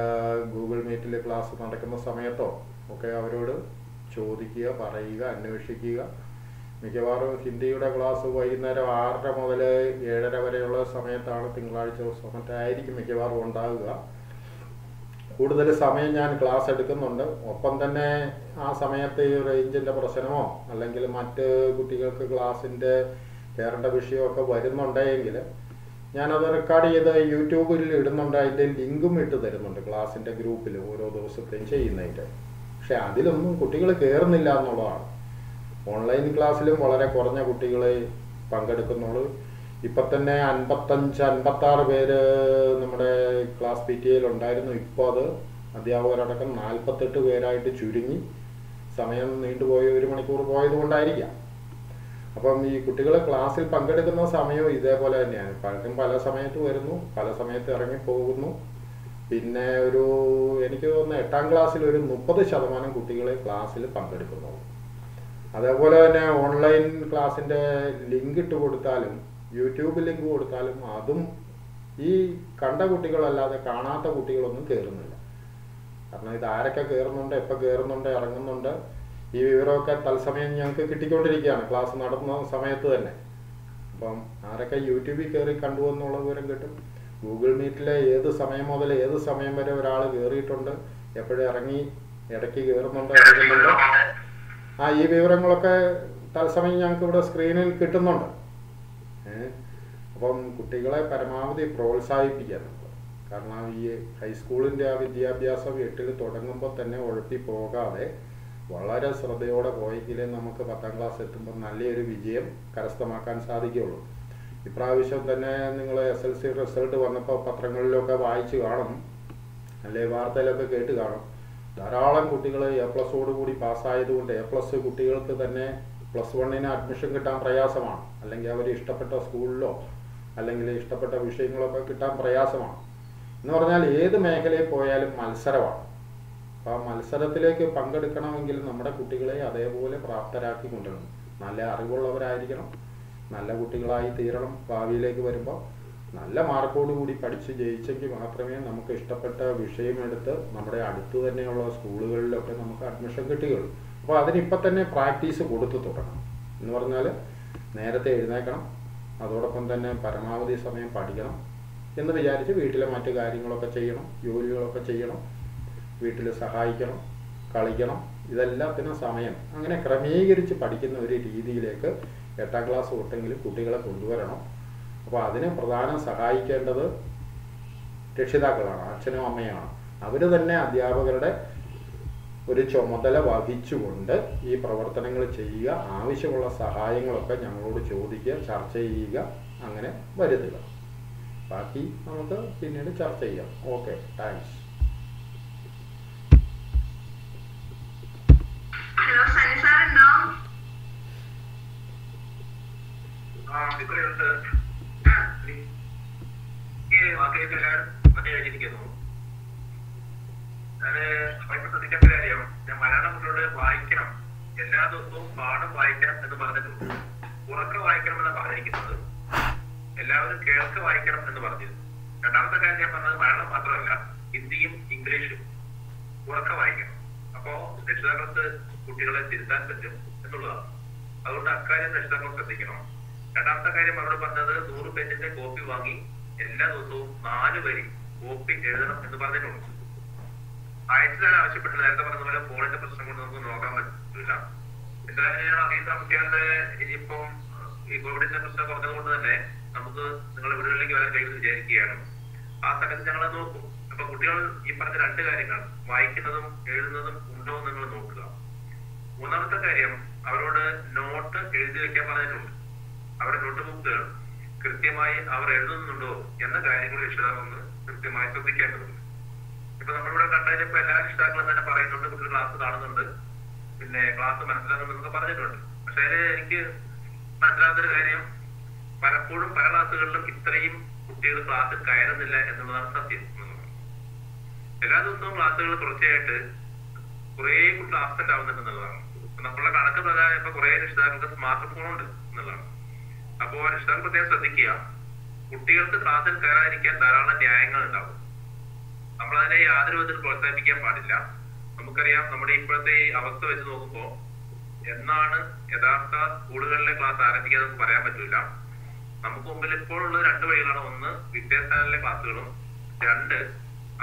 ഗൂഗിൾ മീറ്റിൽ ക്ലാസ് നടക്കുന്ന സമയത്തോ ഒക്കെ അവരോട് ചോദിക്കുക പറയുക അന്വേഷിക്കുക. മിക്കവാറും ഹിന്ദിയുടെ ക്ലാസ് വൈകുന്നേരം ആറര മുതൽ ഏഴര വരെയുള്ള സമയത്താണ് തിങ്കളാഴ്ച ദിവസം മറ്റായിരിക്കും മിക്കവാറും ഉണ്ടാകുക കൂടുതൽ സമയം ഞാൻ ക്ലാസ് എടുക്കുന്നുണ്ട്. ഒപ്പം തന്നെ ആ സമയത്ത് ഈ റേഞ്ചിന്റെ പ്രശ്നമോ അല്ലെങ്കിൽ മറ്റ് കുട്ടികൾക്ക് ക്ലാസ്സിന്റെ കയറേണ്ട വിഷയമൊക്കെ വരുന്നുണ്ടെങ്കിൽ ഞാനത് റെക്കോർഡ് ചെയ്ത് യൂട്യൂബിൽ ഇടുന്നുണ്ട്. അതിന്റെ ലിങ്കും ഇട്ട് തരുന്നുണ്ട് ക്ലാസ്സിന്റെ ഗ്രൂപ്പിൽ ഓരോ ദിവസത്തെയും ചെയ്യുന്നതിന്റെ പക്ഷെ അതിലൊന്നും കുട്ടികൾ കയറുന്നില്ല എന്നുള്ളതാണ്. ഓൺലൈൻ ക്ലാസ്സിലും വളരെ കുറഞ്ഞ കുട്ടികളെ പങ്കെടുക്കുന്നുള്ളൂ. ഇപ്പം തന്നെ അൻപത്തഞ്ച് അൻപത്താറ് പേര് നമ്മുടെ ക്ലാസ് പി ടി എയിൽ ഉണ്ടായിരുന്നു ഇപ്പോൾ അത് അധ്യാപകരടക്കം നാൽപ്പത്തെട്ട് പേരായിട്ട് ചുരുങ്ങി സമയം നീണ്ടുപോയി ഒരു മണിക്കൂർ പോയത് കൊണ്ടായിരിക്കാം അപ്പം ഈ കുട്ടികൾ ക്ലാസ്സിൽ പങ്കെടുക്കുന്ന സമയവും ഇതേപോലെ തന്നെയാണ്. പലരും പല സമയത്ത് വരുന്നു പല സമയത്ത് ഇറങ്ങി പോകുന്നു പിന്നെ ഒരു എനിക്ക് തോന്നുന്നു എട്ടാം ക്ലാസ്സിൽ ഒരു മുപ്പത് ശതമാനം കുട്ടികളെ ക്ലാസ്സിൽ പങ്കെടുക്കുന്നുള്ളൂ. അതേപോലെ തന്നെ ഓൺലൈൻ ക്ലാസ്സിന്റെ ലിങ്ക് ഇട്ട് കൊടുത്താലും യൂട്യൂബ് ലിങ്ക് കൊടുത്താലും അതും ഈ കണ്ട കുട്ടികളല്ലാതെ കാണാത്ത കുട്ടികളൊന്നും കയറുന്നില്ല കാരണം ഇത് ആരൊക്കെ കയറുന്നുണ്ട് എപ്പോൾ കയറുന്നുണ്ട് ഇറങ്ങുന്നുണ്ട് ഈ വിവരമൊക്കെ തത്സമയം ഞങ്ങൾക്ക് കിട്ടിക്കൊണ്ടിരിക്കുകയാണ്. ക്ലാസ് നടന്ന സമയത്ത് തന്നെ. അപ്പം ആരൊക്കെ യൂട്യൂബിൽ കയറി കണ്ടു എന്നുള്ള വിവരം കിട്ടും. ഗൂഗിൾ മീറ്റിലെ ഏത് സമയം മുതൽ ഏത് സമയം വരെ ഒരാൾ കയറിയിട്ടുണ്ട് എപ്പോഴും ഇറങ്ങി ഇടയ്ക്ക് കയറുന്നുണ്ട് ഇറങ്ങുന്നുണ്ട്? ആ ഈ വിവരങ്ങളൊക്കെ തത്സമയം ഞങ്ങൾക്ക് ഇവിടെ സ്ക്രീനിൽ കിട്ടുന്നുണ്ട്. അപ്പം കുട്ടികളെ പരമാവധി പ്രോത്സാഹിപ്പിക്കാൻ കാരണം ഈ ഹൈസ്കൂളിന്റെ ആ വിദ്യാഭ്യാസം എട്ടിൽ തുടങ്ങുമ്പോൾ തന്നെ ഉഴപ്പി പോകാതെ വളരെ ശ്രദ്ധയോടെ പോയെങ്കിലേ നമുക്ക് പത്താം ക്ലാസ് എത്തുമ്പോൾ നല്ലൊരു വിജയം കരസ്ഥമാക്കാൻ സാധിക്കുകയുള്ളൂ. ഇപ്രാവശ്യം തന്നെ നിങ്ങൾ എസ് എൽ സി റിസൾട്ട് വന്നപ്പോൾ പത്രങ്ങളിലൊക്കെ വായിച്ചു കാണും. അല്ലെങ്കിൽ വാർത്തയിലൊക്കെ കേട്ട് കാണും. ധാരാളം കുട്ടികൾ എ പ്ലസോട് കൂടി പാസ്സായതുകൊണ്ട് എ പ്ലസ് കുട്ടികൾക്ക് തന്നെ പ്ലസ് വണ്ണിന് അഡ്മിഷൻ കിട്ടാൻ പ്രയാസമാണ്. അല്ലെങ്കിൽ അവർ ഇഷ്ടപ്പെട്ട സ്കൂളിലോ അല്ലെങ്കിൽ ഇഷ്ടപ്പെട്ട വിഷയങ്ങളൊക്കെ കിട്ടാൻ പ്രയാസമാണ്. എന്ന് പറഞ്ഞാൽ ഏത് മേഖലയിൽ പോയാലും മത്സരമാണ്. അപ്പോൾ ആ മത്സരത്തിലേക്ക് പങ്കെടുക്കണമെങ്കിൽ നമ്മുടെ കുട്ടികളെ അതേപോലെ പ്രാപ്തരാക്കി കൊണ്ടുവരണം നല്ല അറിവുള്ളവരായിരിക്കണം. നല്ല കുട്ടികളായി തീരണം ഭാവിയിലേക്ക് വരുമ്പോൾ. നല്ല മാർക്കോട് കൂടി പഠിച്ച് ജയിച്ചെങ്കിൽ മാത്രമേ നമുക്ക് ഇഷ്ടപ്പെട്ട വിഷയമെടുത്ത് നമ്മുടെ അടുത്ത് തന്നെയുള്ള സ്കൂളുകളിലൊക്കെ നമുക്ക് അഡ്മിഷൻ കിട്ടുകയുള്ളൂ. അപ്പോൾ അതിനിപ്പം തന്നെ പ്രാക്ടീസ് കൊടുത്തു തുടങ്ങണം. എന്ന് പറഞ്ഞാൽ നേരത്തെ എഴുന്നേക്കണം അതോടൊപ്പം തന്നെ പരമാവധി സമയം പഠിക്കണം എന്ന് വിചാരിച്ച് വീട്ടിലെ മറ്റു കാര്യങ്ങളൊക്കെ ചെയ്യണം ജോലികളൊക്കെ ചെയ്യണം വീട്ടിൽ സഹായിക്കണം കളിക്കണം ഇതെല്ലാത്തിനും സമയം. അങ്ങനെ ക്രമീകരിച്ച് പഠിക്കുന്ന ഒരു രീതിയിലേക്ക് എട്ടാം ക്ലാസ് തൊട്ടെങ്കിലും കുട്ടികളെ കൊണ്ടുവരണം. അപ്പോൾ അതിന് പ്രധാനം സഹായിക്കേണ്ടത് രക്ഷിതാക്കളാണ് അച്ഛനും അമ്മയാണ് അവർ തന്നെ അധ്യാപകരുടെ ഒരു ചുമതല വഹിച്ചുകൊണ്ട് ഈ പ്രവർത്തനങ്ങൾ ചെയ്യുക ആവശ്യമുള്ള സഹായങ്ങളൊക്കെ ഞങ്ങളോട് ചോദിക്കുക ചർച്ച ചെയ്യുക അങ്ങനെ വരുത്തുക. ബാക്കി നമുക്ക് പിന്നീട് ചർച്ച ചെയ്യാം. Okay thanks. Hello Sani sir ഉണ്ടോ? ആ ഈ വാക്കിലേക്ക് എല്ലാവരും കഴിഞ്ഞിരിക്കുന്നു അവർക്ക് ശ്രദ്ധിക്കേണ്ട കാര്യം ഞാൻ മലയാളം കുട്ടികളോട് വായിക്കണം. എല്ലാ ദിവസവും പാഠം വായിക്കണം എന്ന് പറഞ്ഞിട്ടുണ്ട്. ഉറക്ക വായിക്കണം എന്നാണ് പറഞ്ഞിരിക്കുന്നത്. എല്ലാവരും കേൾക്ക് വായിക്കണം എന്ന് പറഞ്ഞിരുന്നു. രണ്ടാമത്തെ കാര്യം ഞാൻ പറഞ്ഞത് മലയാളം മാത്രമല്ല ഹിന്ദിയും ഇംഗ്ലീഷും ഉറക്ക വായിക്കണം. അപ്പോ രക്ഷിതാക്കൾക്ക് കുട്ടികളെ തിരുത്താൻ പറ്റും എന്നുള്ളതാണ്. അതുകൊണ്ട് അക്കാര്യം രക്ഷിതാക്കൾ ശ്രദ്ധിക്കണം. രണ്ടാമത്തെ കാര്യം അവരോട് പറഞ്ഞത് നൂറ് പേജിന്റെ കോപ്പി വാങ്ങി എല്ലാ ദിവസവും നാല് വരി കോപ്പി എഴുതണം എന്ന് പറഞ്ഞിട്ടുണ്ട്. അയച്ചാൽ ആവശ്യപ്പെട്ടത്. നേരത്തെ പറഞ്ഞ പോലെ ഫോണിന്റെ പ്രശ്നം കൊണ്ട് നമുക്ക് നോക്കാൻ പറ്റില്ല. എന്തായാലും ഈ കുട്ടികളുടെ ഇനിയിപ്പം ഈ കോവിഡിന്റെ പ്രശ്നം കുറഞ്ഞതുകൊണ്ട് തന്നെ നമുക്ക് നിങ്ങളുടെ വീടുകളിലേക്ക് വരാൻ കഴിയുമെന്ന് വിചാരിക്കുകയാണ്. ആ സമയത്ത് ഞങ്ങൾ നോക്കും. അപ്പൊ കുട്ടികൾ ഈ പറഞ്ഞ രണ്ട് കാര്യങ്ങൾ വായിക്കുന്നതും എഴുതുന്നതും ഉണ്ടോ എന്ന് നിങ്ങൾ നോക്കുക. മൂന്നാമത്തെ കാര്യം അവരോട് നോട്ട് എഴുതി വെക്കാൻ പറഞ്ഞിട്ടുണ്ട്. അവരുടെ നോട്ട് ബുക്ക് കൃത്യമായി അവർ എഴുതുന്നുണ്ടോ എന്ന കാര്യങ്ങൾ രക്ഷിതാവ് കൃത്യമായി ശ്രദ്ധിക്കേണ്ടതുണ്ട്. ഇപ്പൊ നമ്മളിവിടെ കണ്ടതിൽ ഇപ്പൊ എല്ലാ രക്ഷിതാക്കളും തന്നെ പറയുന്നുണ്ട്. കുട്ടികൾ ക്ലാസ് കാണുന്നുണ്ട്. പിന്നെ ക്ലാസ് മനസ്സിലാക്കുന്നുണ്ടെന്നൊക്കെ പറഞ്ഞിട്ടുണ്ട്. പക്ഷേ എനിക്ക് മനസ്സിലാകുന്ന കാര്യം പലപ്പോഴും പല ക്ലാസ്സുകളിലും ഇത്രയും കുട്ടികൾ ക്ലാസ്സിൽ കയറുന്നില്ല എന്നുള്ളതാണ് സത്യം. എന്നുള്ളതാണ്. എല്ലാ ദിവസവും ക്ലാസ്സുകൾ തുടർച്ചയായിട്ട് കുറേ കുട്ടികൾ ആബ്സെന്റ് ആവുന്നുണ്ടെന്നുള്ളതാണ് ഇപ്പൊ നമ്മളുടെ കണക്ക് പ്രകാരം ഇപ്പൊ കുറെ രക്ഷിതാക്കൾക്ക് സ്മാർട്ട് ഫോൺ ഉണ്ട് എന്നുള്ളതാണ്. അപ്പോ രക്ഷിതാക്കൾ പ്രത്യേകം ശ്രദ്ധിക്കുക. കുട്ടികൾക്ക് ക്ലാസ്സിൽ കയറാതിരിക്കാൻ ധാരാളം ന്യായങ്ങൾ ഉണ്ടാവും നമ്മളതിനെ യാതൊരു വിധത്തിൽ പ്രോത്സാഹിപ്പിക്കാൻ പാടില്ല. നമുക്കറിയാം നമ്മുടെ ഇപ്പോഴത്തെ ഈ അവസ്ഥ വെച്ച് നോക്കുമ്പോൾ എന്നാണ് യഥാർത്ഥ സ്കൂളുകളിലെ ക്ലാസ് ആരംഭിക്കുക നമുക്ക് പറയാൻ പറ്റില്ല നമുക്ക് മുമ്പിൽ ഇപ്പോഴുള്ള രണ്ട് വഴികളാണ്. ഒന്ന് വിദ്യാസ്ഥാനിലെ ക്ലാസ്സുകളും രണ്ട്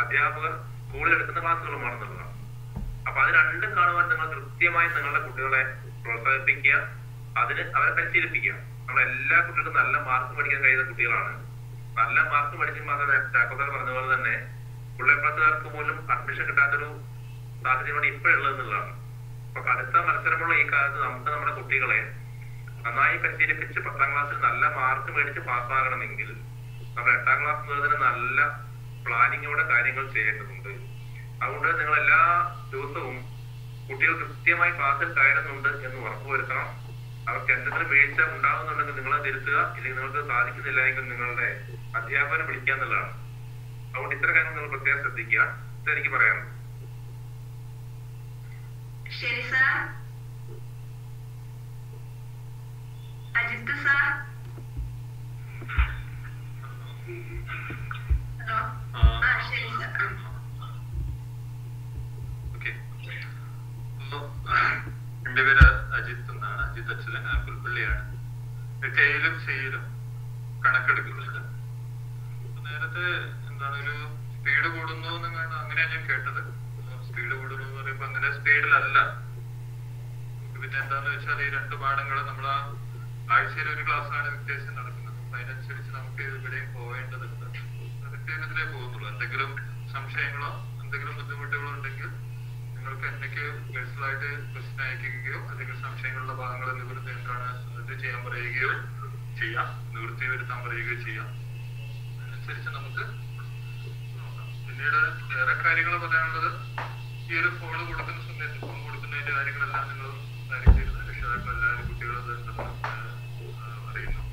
അധ്യാപകർ സ്കൂളിൽ എടുക്കുന്ന ആണ് അപ്പൊ അത് രണ്ടും കാണുവാൻ നിങ്ങൾ കൃത്യമായി നിങ്ങളുടെ കുട്ടികളെ പ്രോത്സാഹിപ്പിക്കുക അതിന് അവരെ പരിശീലിപ്പിക്കുക. നമ്മൾ എല്ലാ കുട്ടികൾക്കും നല്ല മാർക്ക് പഠിക്കാൻ കഴിയുന്ന കുട്ടികളാണ്. നല്ല മാർക്ക് പഠിക്കുമ്പോൾ അത് ചാക്കോത്തർ പറഞ്ഞ പോലെ തന്നെ പുള്ളി പ്ലസുകാർക്ക് പോലും അഡ്മിഷൻ കിട്ടാത്തൊരു സാഹചര്യമാണ് ഇപ്പോഴുള്ളതെന്നുള്ളതാണ്. അപ്പൊ കടുത്ത മത്സരമുള്ള ഈ കാലത്ത് നമുക്ക് നമ്മുടെ കുട്ടികളെ നന്നായി പരിശീലിപ്പിച്ച് പത്താം ക്ലാസ്സിൽ നല്ല മാർക്ക് മേടിച്ച് പാസ്സാകണമെങ്കിൽ നമ്മൾ എട്ടാം ക്ലാസ് മുതൽ തന്നെ നല്ല പ്ലാനിങ്ങോടെ കാര്യങ്ങൾ ചെയ്യേണ്ടതുണ്ട്. അതുകൊണ്ട് നിങ്ങൾ എല്ലാ ദിവസവും കുട്ടികൾ കൃത്യമായി ക്ലാസ്സിൽ കയറുന്നുണ്ട് എന്ന് ഉറപ്പുവരുത്തണം അവർക്ക് എന്തെങ്കിലും വീഴ്ച ഉണ്ടാകുന്നുണ്ടെങ്കിൽ നിങ്ങൾ തിരുത്തുക. ഇല്ലെങ്കിൽ നിങ്ങൾക്ക് സാധിക്കുന്നില്ല എങ്കിൽ നിങ്ങളുടെ അധ്യാപകനെ വിളിക്കുക എന്നുള്ളതാണ്. അതുകൊണ്ട് ഇത്തരം കാര്യങ്ങൾ നിങ്ങൾ പ്രത്യേകം ശ്രദ്ധിക്കുക. ഇതെനിക്ക് പറയാനുള്ളത് ശരി സാർ അജിത്ത് സാർ ഹലോ. ആ ശരി സാർ എന്റെ പേര് അജിത്ത് എന്നാണ്. അജിത്ത് അച്യുതൻ പുൽപ്പള്ളിയാണ് കെയിലും സിയിലും കണക്കെടുക്കുന്നുണ്ട്. നേരത്തെ എന്താണ് ഒരു സ്പീഡ് കൂടുന്നു എന്നാണ് അങ്ങനെയാണ് ഞാൻ കേട്ടത്. സ്പീഡ് കൂടുന്നു എന്ന് പറയുമ്പോ അങ്ങനെ സ്പീഡിലല്ല പിന്നെ എന്താന്ന് വെച്ചാൽ ഈ രണ്ട് പാഠങ്ങൾ നമ്മൾ ആ ആഴ്ചയിൽ ഒരു ക്ലാസ്സാണ് വ്യത്യാസം നടക്കുന്നത്. അതിനനുസരിച്ച് നമുക്ക് ഇവിടെയും പോവേണ്ടതുണ്ട്. അതൊക്കെ ഇതിലേ പോകുന്നുള്ളൂ എന്തെങ്കിലും സംശയങ്ങളോ എന്തെങ്കിലും ബുദ്ധിമുട്ടുകളോ ഉണ്ടെങ്കിൽ നിങ്ങൾക്ക് എന്തൊക്കെ പേഴ്സണലായിട്ട് ക്വസ്റ്റ്യൻ അയക്കുകയോ അല്ലെങ്കിൽ സംശയങ്ങളുടെ ഭാഗങ്ങൾ നിവൃത്തി എന്താണ് ഇത് ചെയ്യാൻ പറയുകയോ ചെയ്യാം. നിവൃത്തി വരുത്താൻ പറയുകയോ ചെയ്യാം. അതനുസരിച്ച് നമുക്ക്. പിന്നീട് വേറെ കാര്യങ്ങൾ പറയാനുള്ളത് ഈ ഒരു ഫോൺ കൊടുക്കുന്ന സമയത്ത് ഫോൺ കൊടുക്കുന്നതിന്റെ കാര്യങ്ങളെല്ലാം നിങ്ങൾ കാര്യം രക്ഷിതാക്കൾ എല്ലാവരും കുട്ടികളും അറിയുന്നു.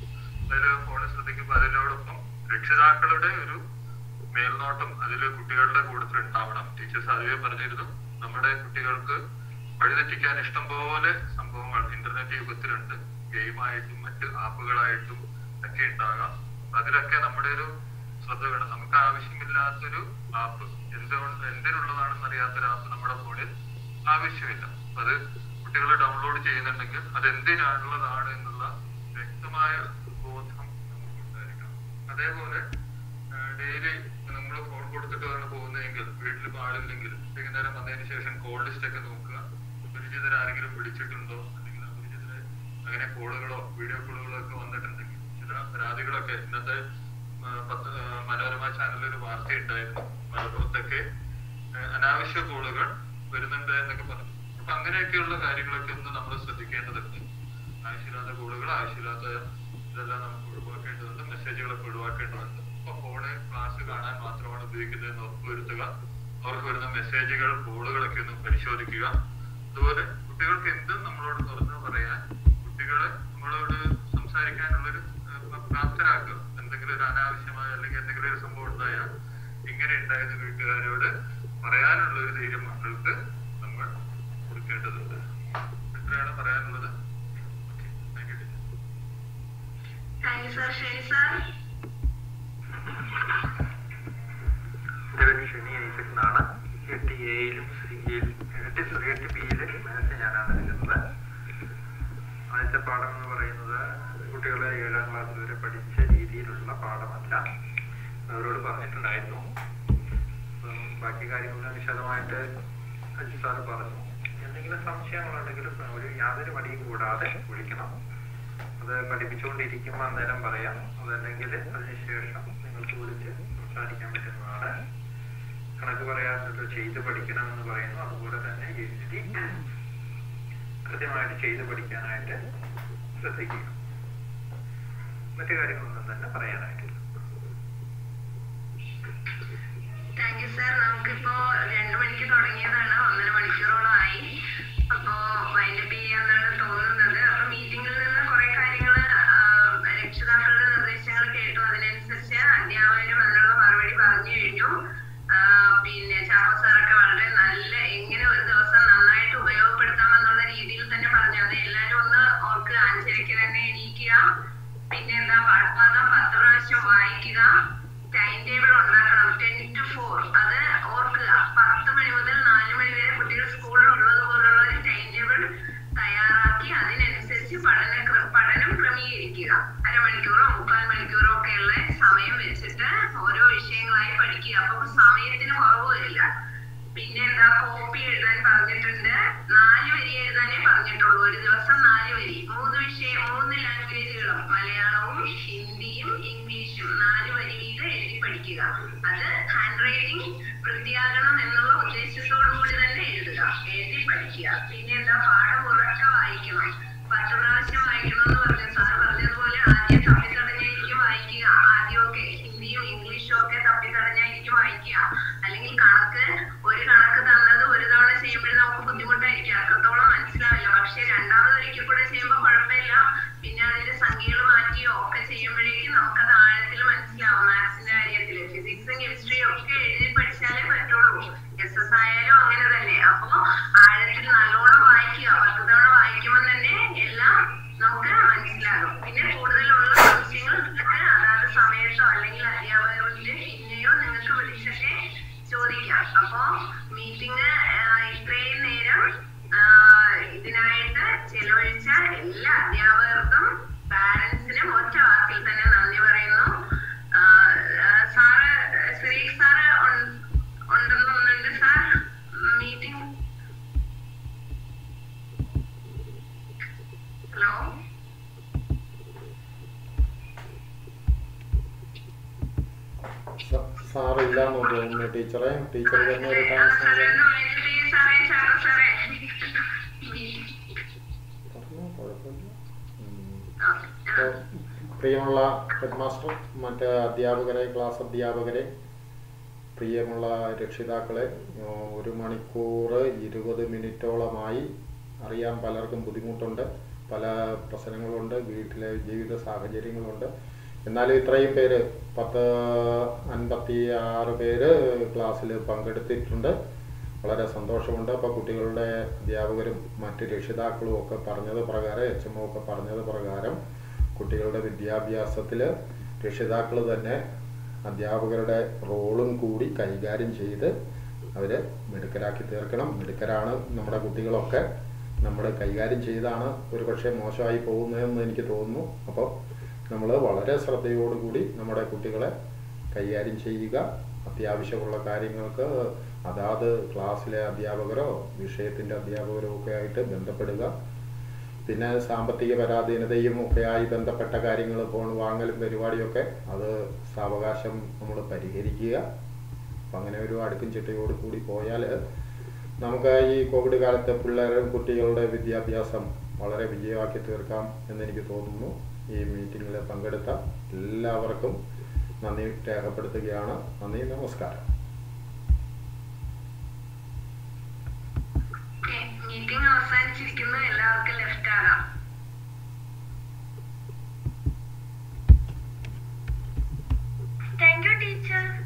അതിൽ ഫോൺ ശ്രദ്ധിക്കുമ്പോൾ അതിനോടൊപ്പം രക്ഷിതാക്കളുടെ ഒരു മേൽനോട്ടം അതിൽ കുട്ടികളുടെ കൂടുതൽ ഉണ്ടാവണം. ടീച്ചേഴ്സ് ആദ്യമേ പറഞ്ഞിരുന്നു നമ്മുടെ കുട്ടികൾക്ക് വഴിതെറ്റിക്കാൻ ഇഷ്ടം പോലെ സംഭവങ്ങൾ ഇന്റർനെറ്റ് യുഗത്തിലുണ്ട്. ഗെയിമായിട്ടും മറ്റ് ആപ്പുകളായിട്ടും ഒക്കെ ഉണ്ടാകാം. അതിലൊക്കെ നമ്മുടെ ഒരു ശ്രദ്ധ വേണം. നമുക്ക് ആവശ്യമില്ലാത്തൊരു ആപ്പ് എന്തുകൊണ്ട് എന്തിനുള്ളതാണെന്ന് അറിയാത്തൊരു ആപ്പ് നമ്മുടെ ഫോണിൽ ആവശ്യമില്ല. അത് കുട്ടികൾ ഡൗൺലോഡ് ചെയ്യുന്നുണ്ടെങ്കിൽ അത് എന്തിനാണുള്ളതാണ് എന്നുള്ള വ്യക്തമായ ബോധം നമുക്ക് നമുക്കുണ്ടായിരിക്കണം. അതേപോലെ ഡെയിലി നമ്മൾ ഫോൺ കൊടുത്തിട്ട് ആണ് പോകുന്നതെങ്കിൽ വീട്ടിൽ ആളില്ലെങ്കിൽ വൈകുന്നേരം വന്നതിന് ശേഷം കോൾ ലിസ്റ്റ് ഒക്കെ നോക്കുക. പരിചിതർ ആരെങ്കിലും വിളിച്ചിട്ടുണ്ടോ? അല്ലെങ്കിൽ അപരിചിതരെ അങ്ങനെ കോളുകളോ വീഡിയോ കോളുകളോ ഒക്കെ വന്നിട്ടുണ്ടെങ്കിൽ ചില പരാതികളൊക്കെ ഇന്നത്തെ മനോരമ ചാനലിൽ ഒരു വാർത്ത ഉണ്ടായിരുന്നു മലപ്പുറത്തൊക്കെ അനാവശ്യ കോളുകൾ വരുന്നുണ്ട് എന്നൊക്കെ പറഞ്ഞു. അപ്പൊ അങ്ങനെയൊക്കെയുള്ള കാര്യങ്ങളൊക്കെ ഒന്ന് നമ്മൾ ശ്രദ്ധിക്കേണ്ടതുണ്ട്. ആവശ്യമില്ലാത്ത കോളുകൾ ആവശ്യമില്ലാത്ത ഇതെല്ലാം നമുക്ക് ഒഴിവാക്കേണ്ടതുണ്ട്. മെസ്സേജുകളൊക്കെ ഒഴിവാക്കേണ്ടതുണ്ട്. അപ്പൊ ഫോണ് ക്ലാസ് കാണാൻ മാത്രമാണ് ഉപയോഗിക്കുന്നതെന്ന് ഉറപ്പുവരുത്തുക അവർക്ക് വരുന്ന മെസ്സേജുകൾ കോളുകളൊക്കെ ഒന്ന് പരിശോധിക്കുക. അതുപോലെ കുട്ടികൾക്ക് എന്തും നമ്മളോട് തുറന്നു പറയാൻ കുട്ടികളെ നമ്മളോട് സംസാരിക്കാനുള്ളൊരു പ്രാപ്തരാക്കുക. എന്തെങ്കിലും ഒരു അനാവശ്യമായ അല്ലെങ്കിൽ എന്തെങ്കിലും ഒരു സംഭവം ഉണ്ടായാൽ ഇങ്ങനെ ഉണ്ടായത് വീട്ടുകാരോട് പറയാനുള്ള ഒരു ധൈര്യം മക്കൾക്ക് നമ്മൾ കൊടുക്കേണ്ടതുണ്ട്. എത്രയാണ് പറയാനുള്ളത്. ഷെനി ഐസക് എന്നാണ് എട്ട് എയിലും സിയിലും എട്ട് എട്ട് ബിയിലും മാത്സ് ഞാനാണ് എടുക്കുന്നത്. ആദ്യത്തെ പാഠം എന്ന് പറയുന്നത് കുട്ടികളെ ഏഴാം ക്ലാസ് വരെ പഠിച്ച രീതിയിലുള്ള പാഠമല്ല. അവരോട് പറഞ്ഞിട്ടുണ്ടായിരുന്നു. ബാക്കി കാര്യങ്ങളും വിശദമായിട്ട് അജിത് സാറ് പറഞ്ഞു. എന്തെങ്കിലും സംശയങ്ങളുണ്ടെങ്കിൽ ഒരു യാതൊരു മടിയും കൂടാതെ വിളിക്കണം. അത് പഠിപ്പിച്ചുകൊണ്ടിരിക്കുമ്പോൾ അന്നേരം പറയാം. അതല്ലെങ്കിൽ അതിനുശേഷം നിങ്ങൾക്ക് വിളിച്ച് സംസാരിക്കാൻ പറ്റുന്നതാണ്. കണക്ക് പറയാറുണ്ട് ചെയ്ത് പഠിക്കണം എന്ന് പറയുന്നു. അതുപോലെ തന്നെ എഴുതി കൃത്യമായിട്ട് ചെയ്ത് പഠിക്കാനായിട്ട് ശ്രദ്ധിക്കുക. മറ്റു കാര്യങ്ങളൊന്നും തന്നെ പറയാനായിട്ടില്ല. താങ്ക് പിന്നെ നല്ല പറഞ്ഞു. പിന്നെ എന്താ പാഠഭാഗം പത്ത് പ്രാവശ്യം വായിക്കുക. ടൈം ടേബിൾ ഉണ്ടാക്കണം. ടെൻ ടു ഫോർ അത് ഓർക്കുക. പത്ത് മണി മുതൽ നാല് മണി വരെ കുട്ടികൾ സ്കൂളിൽ ഉള്ളത് പോലുള്ള ഒരു ടൈം ടേബിൾ തയ്യാറാക്കി അതിനനുസരിച്ച് പഠന പഠനം ക്രമീകരിക്കുക. അരമണിക്കൂറോ മുക്കാൽ മണിക്കൂറോ ഒക്കെ ഉള്ള സമയം വെച്ചിട്ട് ഓരോ വിഷയങ്ങളായി പഠിക്കുക. അപ്പൊ സമയത്തിന് കുറവ് വരില്ല. പിന്നെ എന്താ കോപ്പി എഴുതാൻ പറഞ്ഞിട്ടുണ്ട്. നാല് വരി എഴുതാനേ പറഞ്ഞിട്ടുള്ളൂ. ഒരു ദിവസം നാല് വരി. മൂന്ന് വിഷയം മൂന്ന് ലാംഗ്വേജുകളും മലയാളവും ഹിന്ദിയും ഇംഗ്ലീഷും. നാല് വരി വീതം എഴുതി പഠിക്കുക. അത് ഹാൻഡ് റൈറ്റിംഗ് വൃത്തിയാകണം എന്നുള്ള ഉദ്ദേശത്തോടു കൂടി തന്നെ എഴുതുക. എഴുതി പഠിക്കുക. പിന്നെ എന്താ പാഠം ഉറക്കെ വായിക്കണം. പത്ത് പ്രാവശ്യം വായിക്കണം എന്ന് പറഞ്ഞു സാർ പറഞ്ഞതുപോലെ ആദ്യം തപ്പിത്തടഞ്ഞായിരിക്കും വായിക്കുക. ആദ്യമൊക്കെ ഹിന്ദിയും ഇംഗ്ലീഷും ഒക്കെ തപ്പിത്തടഞ്ഞായിരിക്കും വായിക്കുക. അല്ലെങ്കിൽ കണക്ക് ഒരു കണക്ക് തന്നത് ഒരു തവണ ചെയ്യുമ്പോഴേ നമുക്ക് ബുദ്ധിമുട്ടായിരിക്കും. അത്രത്തോളം മനസ്സിലാവില്ല. പക്ഷെ രണ്ടാമത് ഒരിക്കൽ കൂടെ ചെയ്യുമ്പോൾ കുഴപ്പമില്ല. പിന്നെ അതിന്റെ സംഖ്യകൾ മാറ്റിയോ ഒക്കെ ചെയ്യുമ്പോഴേക്കും നമുക്കത് ആഴത്തിൽ മനസ്സിലാവും. മാത്സിന്റെ കാര്യത്തിൽ. ഫിസിക്സും കെമിസ്ട്രിയും മറ്റ് അധ്യാപകരെ ക്ലാസ് അധ്യാപകരെ പ്രിയമുള്ള രക്ഷിതാക്കളെ ഒരു മണിക്കൂർ ഇരുപത് മിനിറ്റോളമായി അറിയാൻ പലർക്കും ബുദ്ധിമുട്ടുണ്ട്. പല പ്രശ്നങ്ങളുണ്ട് വീട്ടിലെ ജീവിത സാഹചര്യങ്ങളുണ്ട്. എന്നാലും ഇത്രയും പേര് പത്ത് അൻപത്തി ആറ് പേര് ക്ലാസ്സിൽ പങ്കെടുത്തിട്ടുണ്ട്. വളരെ സന്തോഷമുണ്ട്. അപ്പോൾ കുട്ടികളുടെ അധ്യാപകരും മറ്റ് രക്ഷിതാക്കളും ഒക്കെ പറഞ്ഞത് പ്രകാരം എച്ച് എം ഒക്കെ പറഞ്ഞത് പ്രകാരം കുട്ടികളുടെ വിദ്യാഭ്യാസത്തിൽ രക്ഷിതാക്കൾ തന്നെ അധ്യാപകരുടെ റോളും കൂടി കൈകാര്യം ചെയ്ത് അവരെ മിടുക്കരാക്കി തീർക്കണം. മിടുക്കരാണ് നമ്മുടെ കുട്ടികളൊക്കെ. നമ്മൾ കൈകാര്യം ചെയ്താണ് ഒരു പക്ഷേ മോശമായി പോകുന്നതെന്ന് എനിക്ക് തോന്നുന്നു. അപ്പോൾ നമ്മൾ വളരെ ശ്രദ്ധയോടുകൂടി നമ്മുടെ കുട്ടികളെ കൈകാര്യം ചെയ്യുക. അത്യാവശ്യമുള്ള കാര്യങ്ങൾക്ക് അതാത് ക്ലാസ്സിലെ അധ്യാപകരോ വിഷയത്തിന്റെ അധ്യാപകരോ ഒക്കെ ആയിട്ട് ബന്ധപ്പെടുക. പിന്നെ സാമ്പത്തിക പരാധീനതയും ഒക്കെയായി ബന്ധപ്പെട്ട കാര്യങ്ങൾ ഫോൺ വാങ്ങലും പരിപാടിയൊക്കെ അത് സാവകാശം നമ്മൾ പരിഹരിക്കുക. അപ്പം അങ്ങനെ ഒരു അടുക്കും ചിട്ടയോട് കൂടി പോയാൽ നമുക്ക് ഈ കോവിഡ് കാലത്ത് പിള്ളേരും കുട്ടികളുടെ വിദ്യാഭ്യാസം വളരെ വിജയമാക്കി തീർക്കാം എന്നെനിക്ക് തോന്നുന്നു. ഈ മീറ്റിങ്ങിൽ പങ്കെടുത്ത എല്ലാവർക്കും നന്ദി രേഖപ്പെടുത്തുകയാണ്. നന്ദി നമസ്കാരം. മീറ്റിംഗ് അവസാനിച്ചിരിക്കുന്നു. എല്ലാവർക്കും ലെഫ്റ്റ് ആകാം. Thank you teacher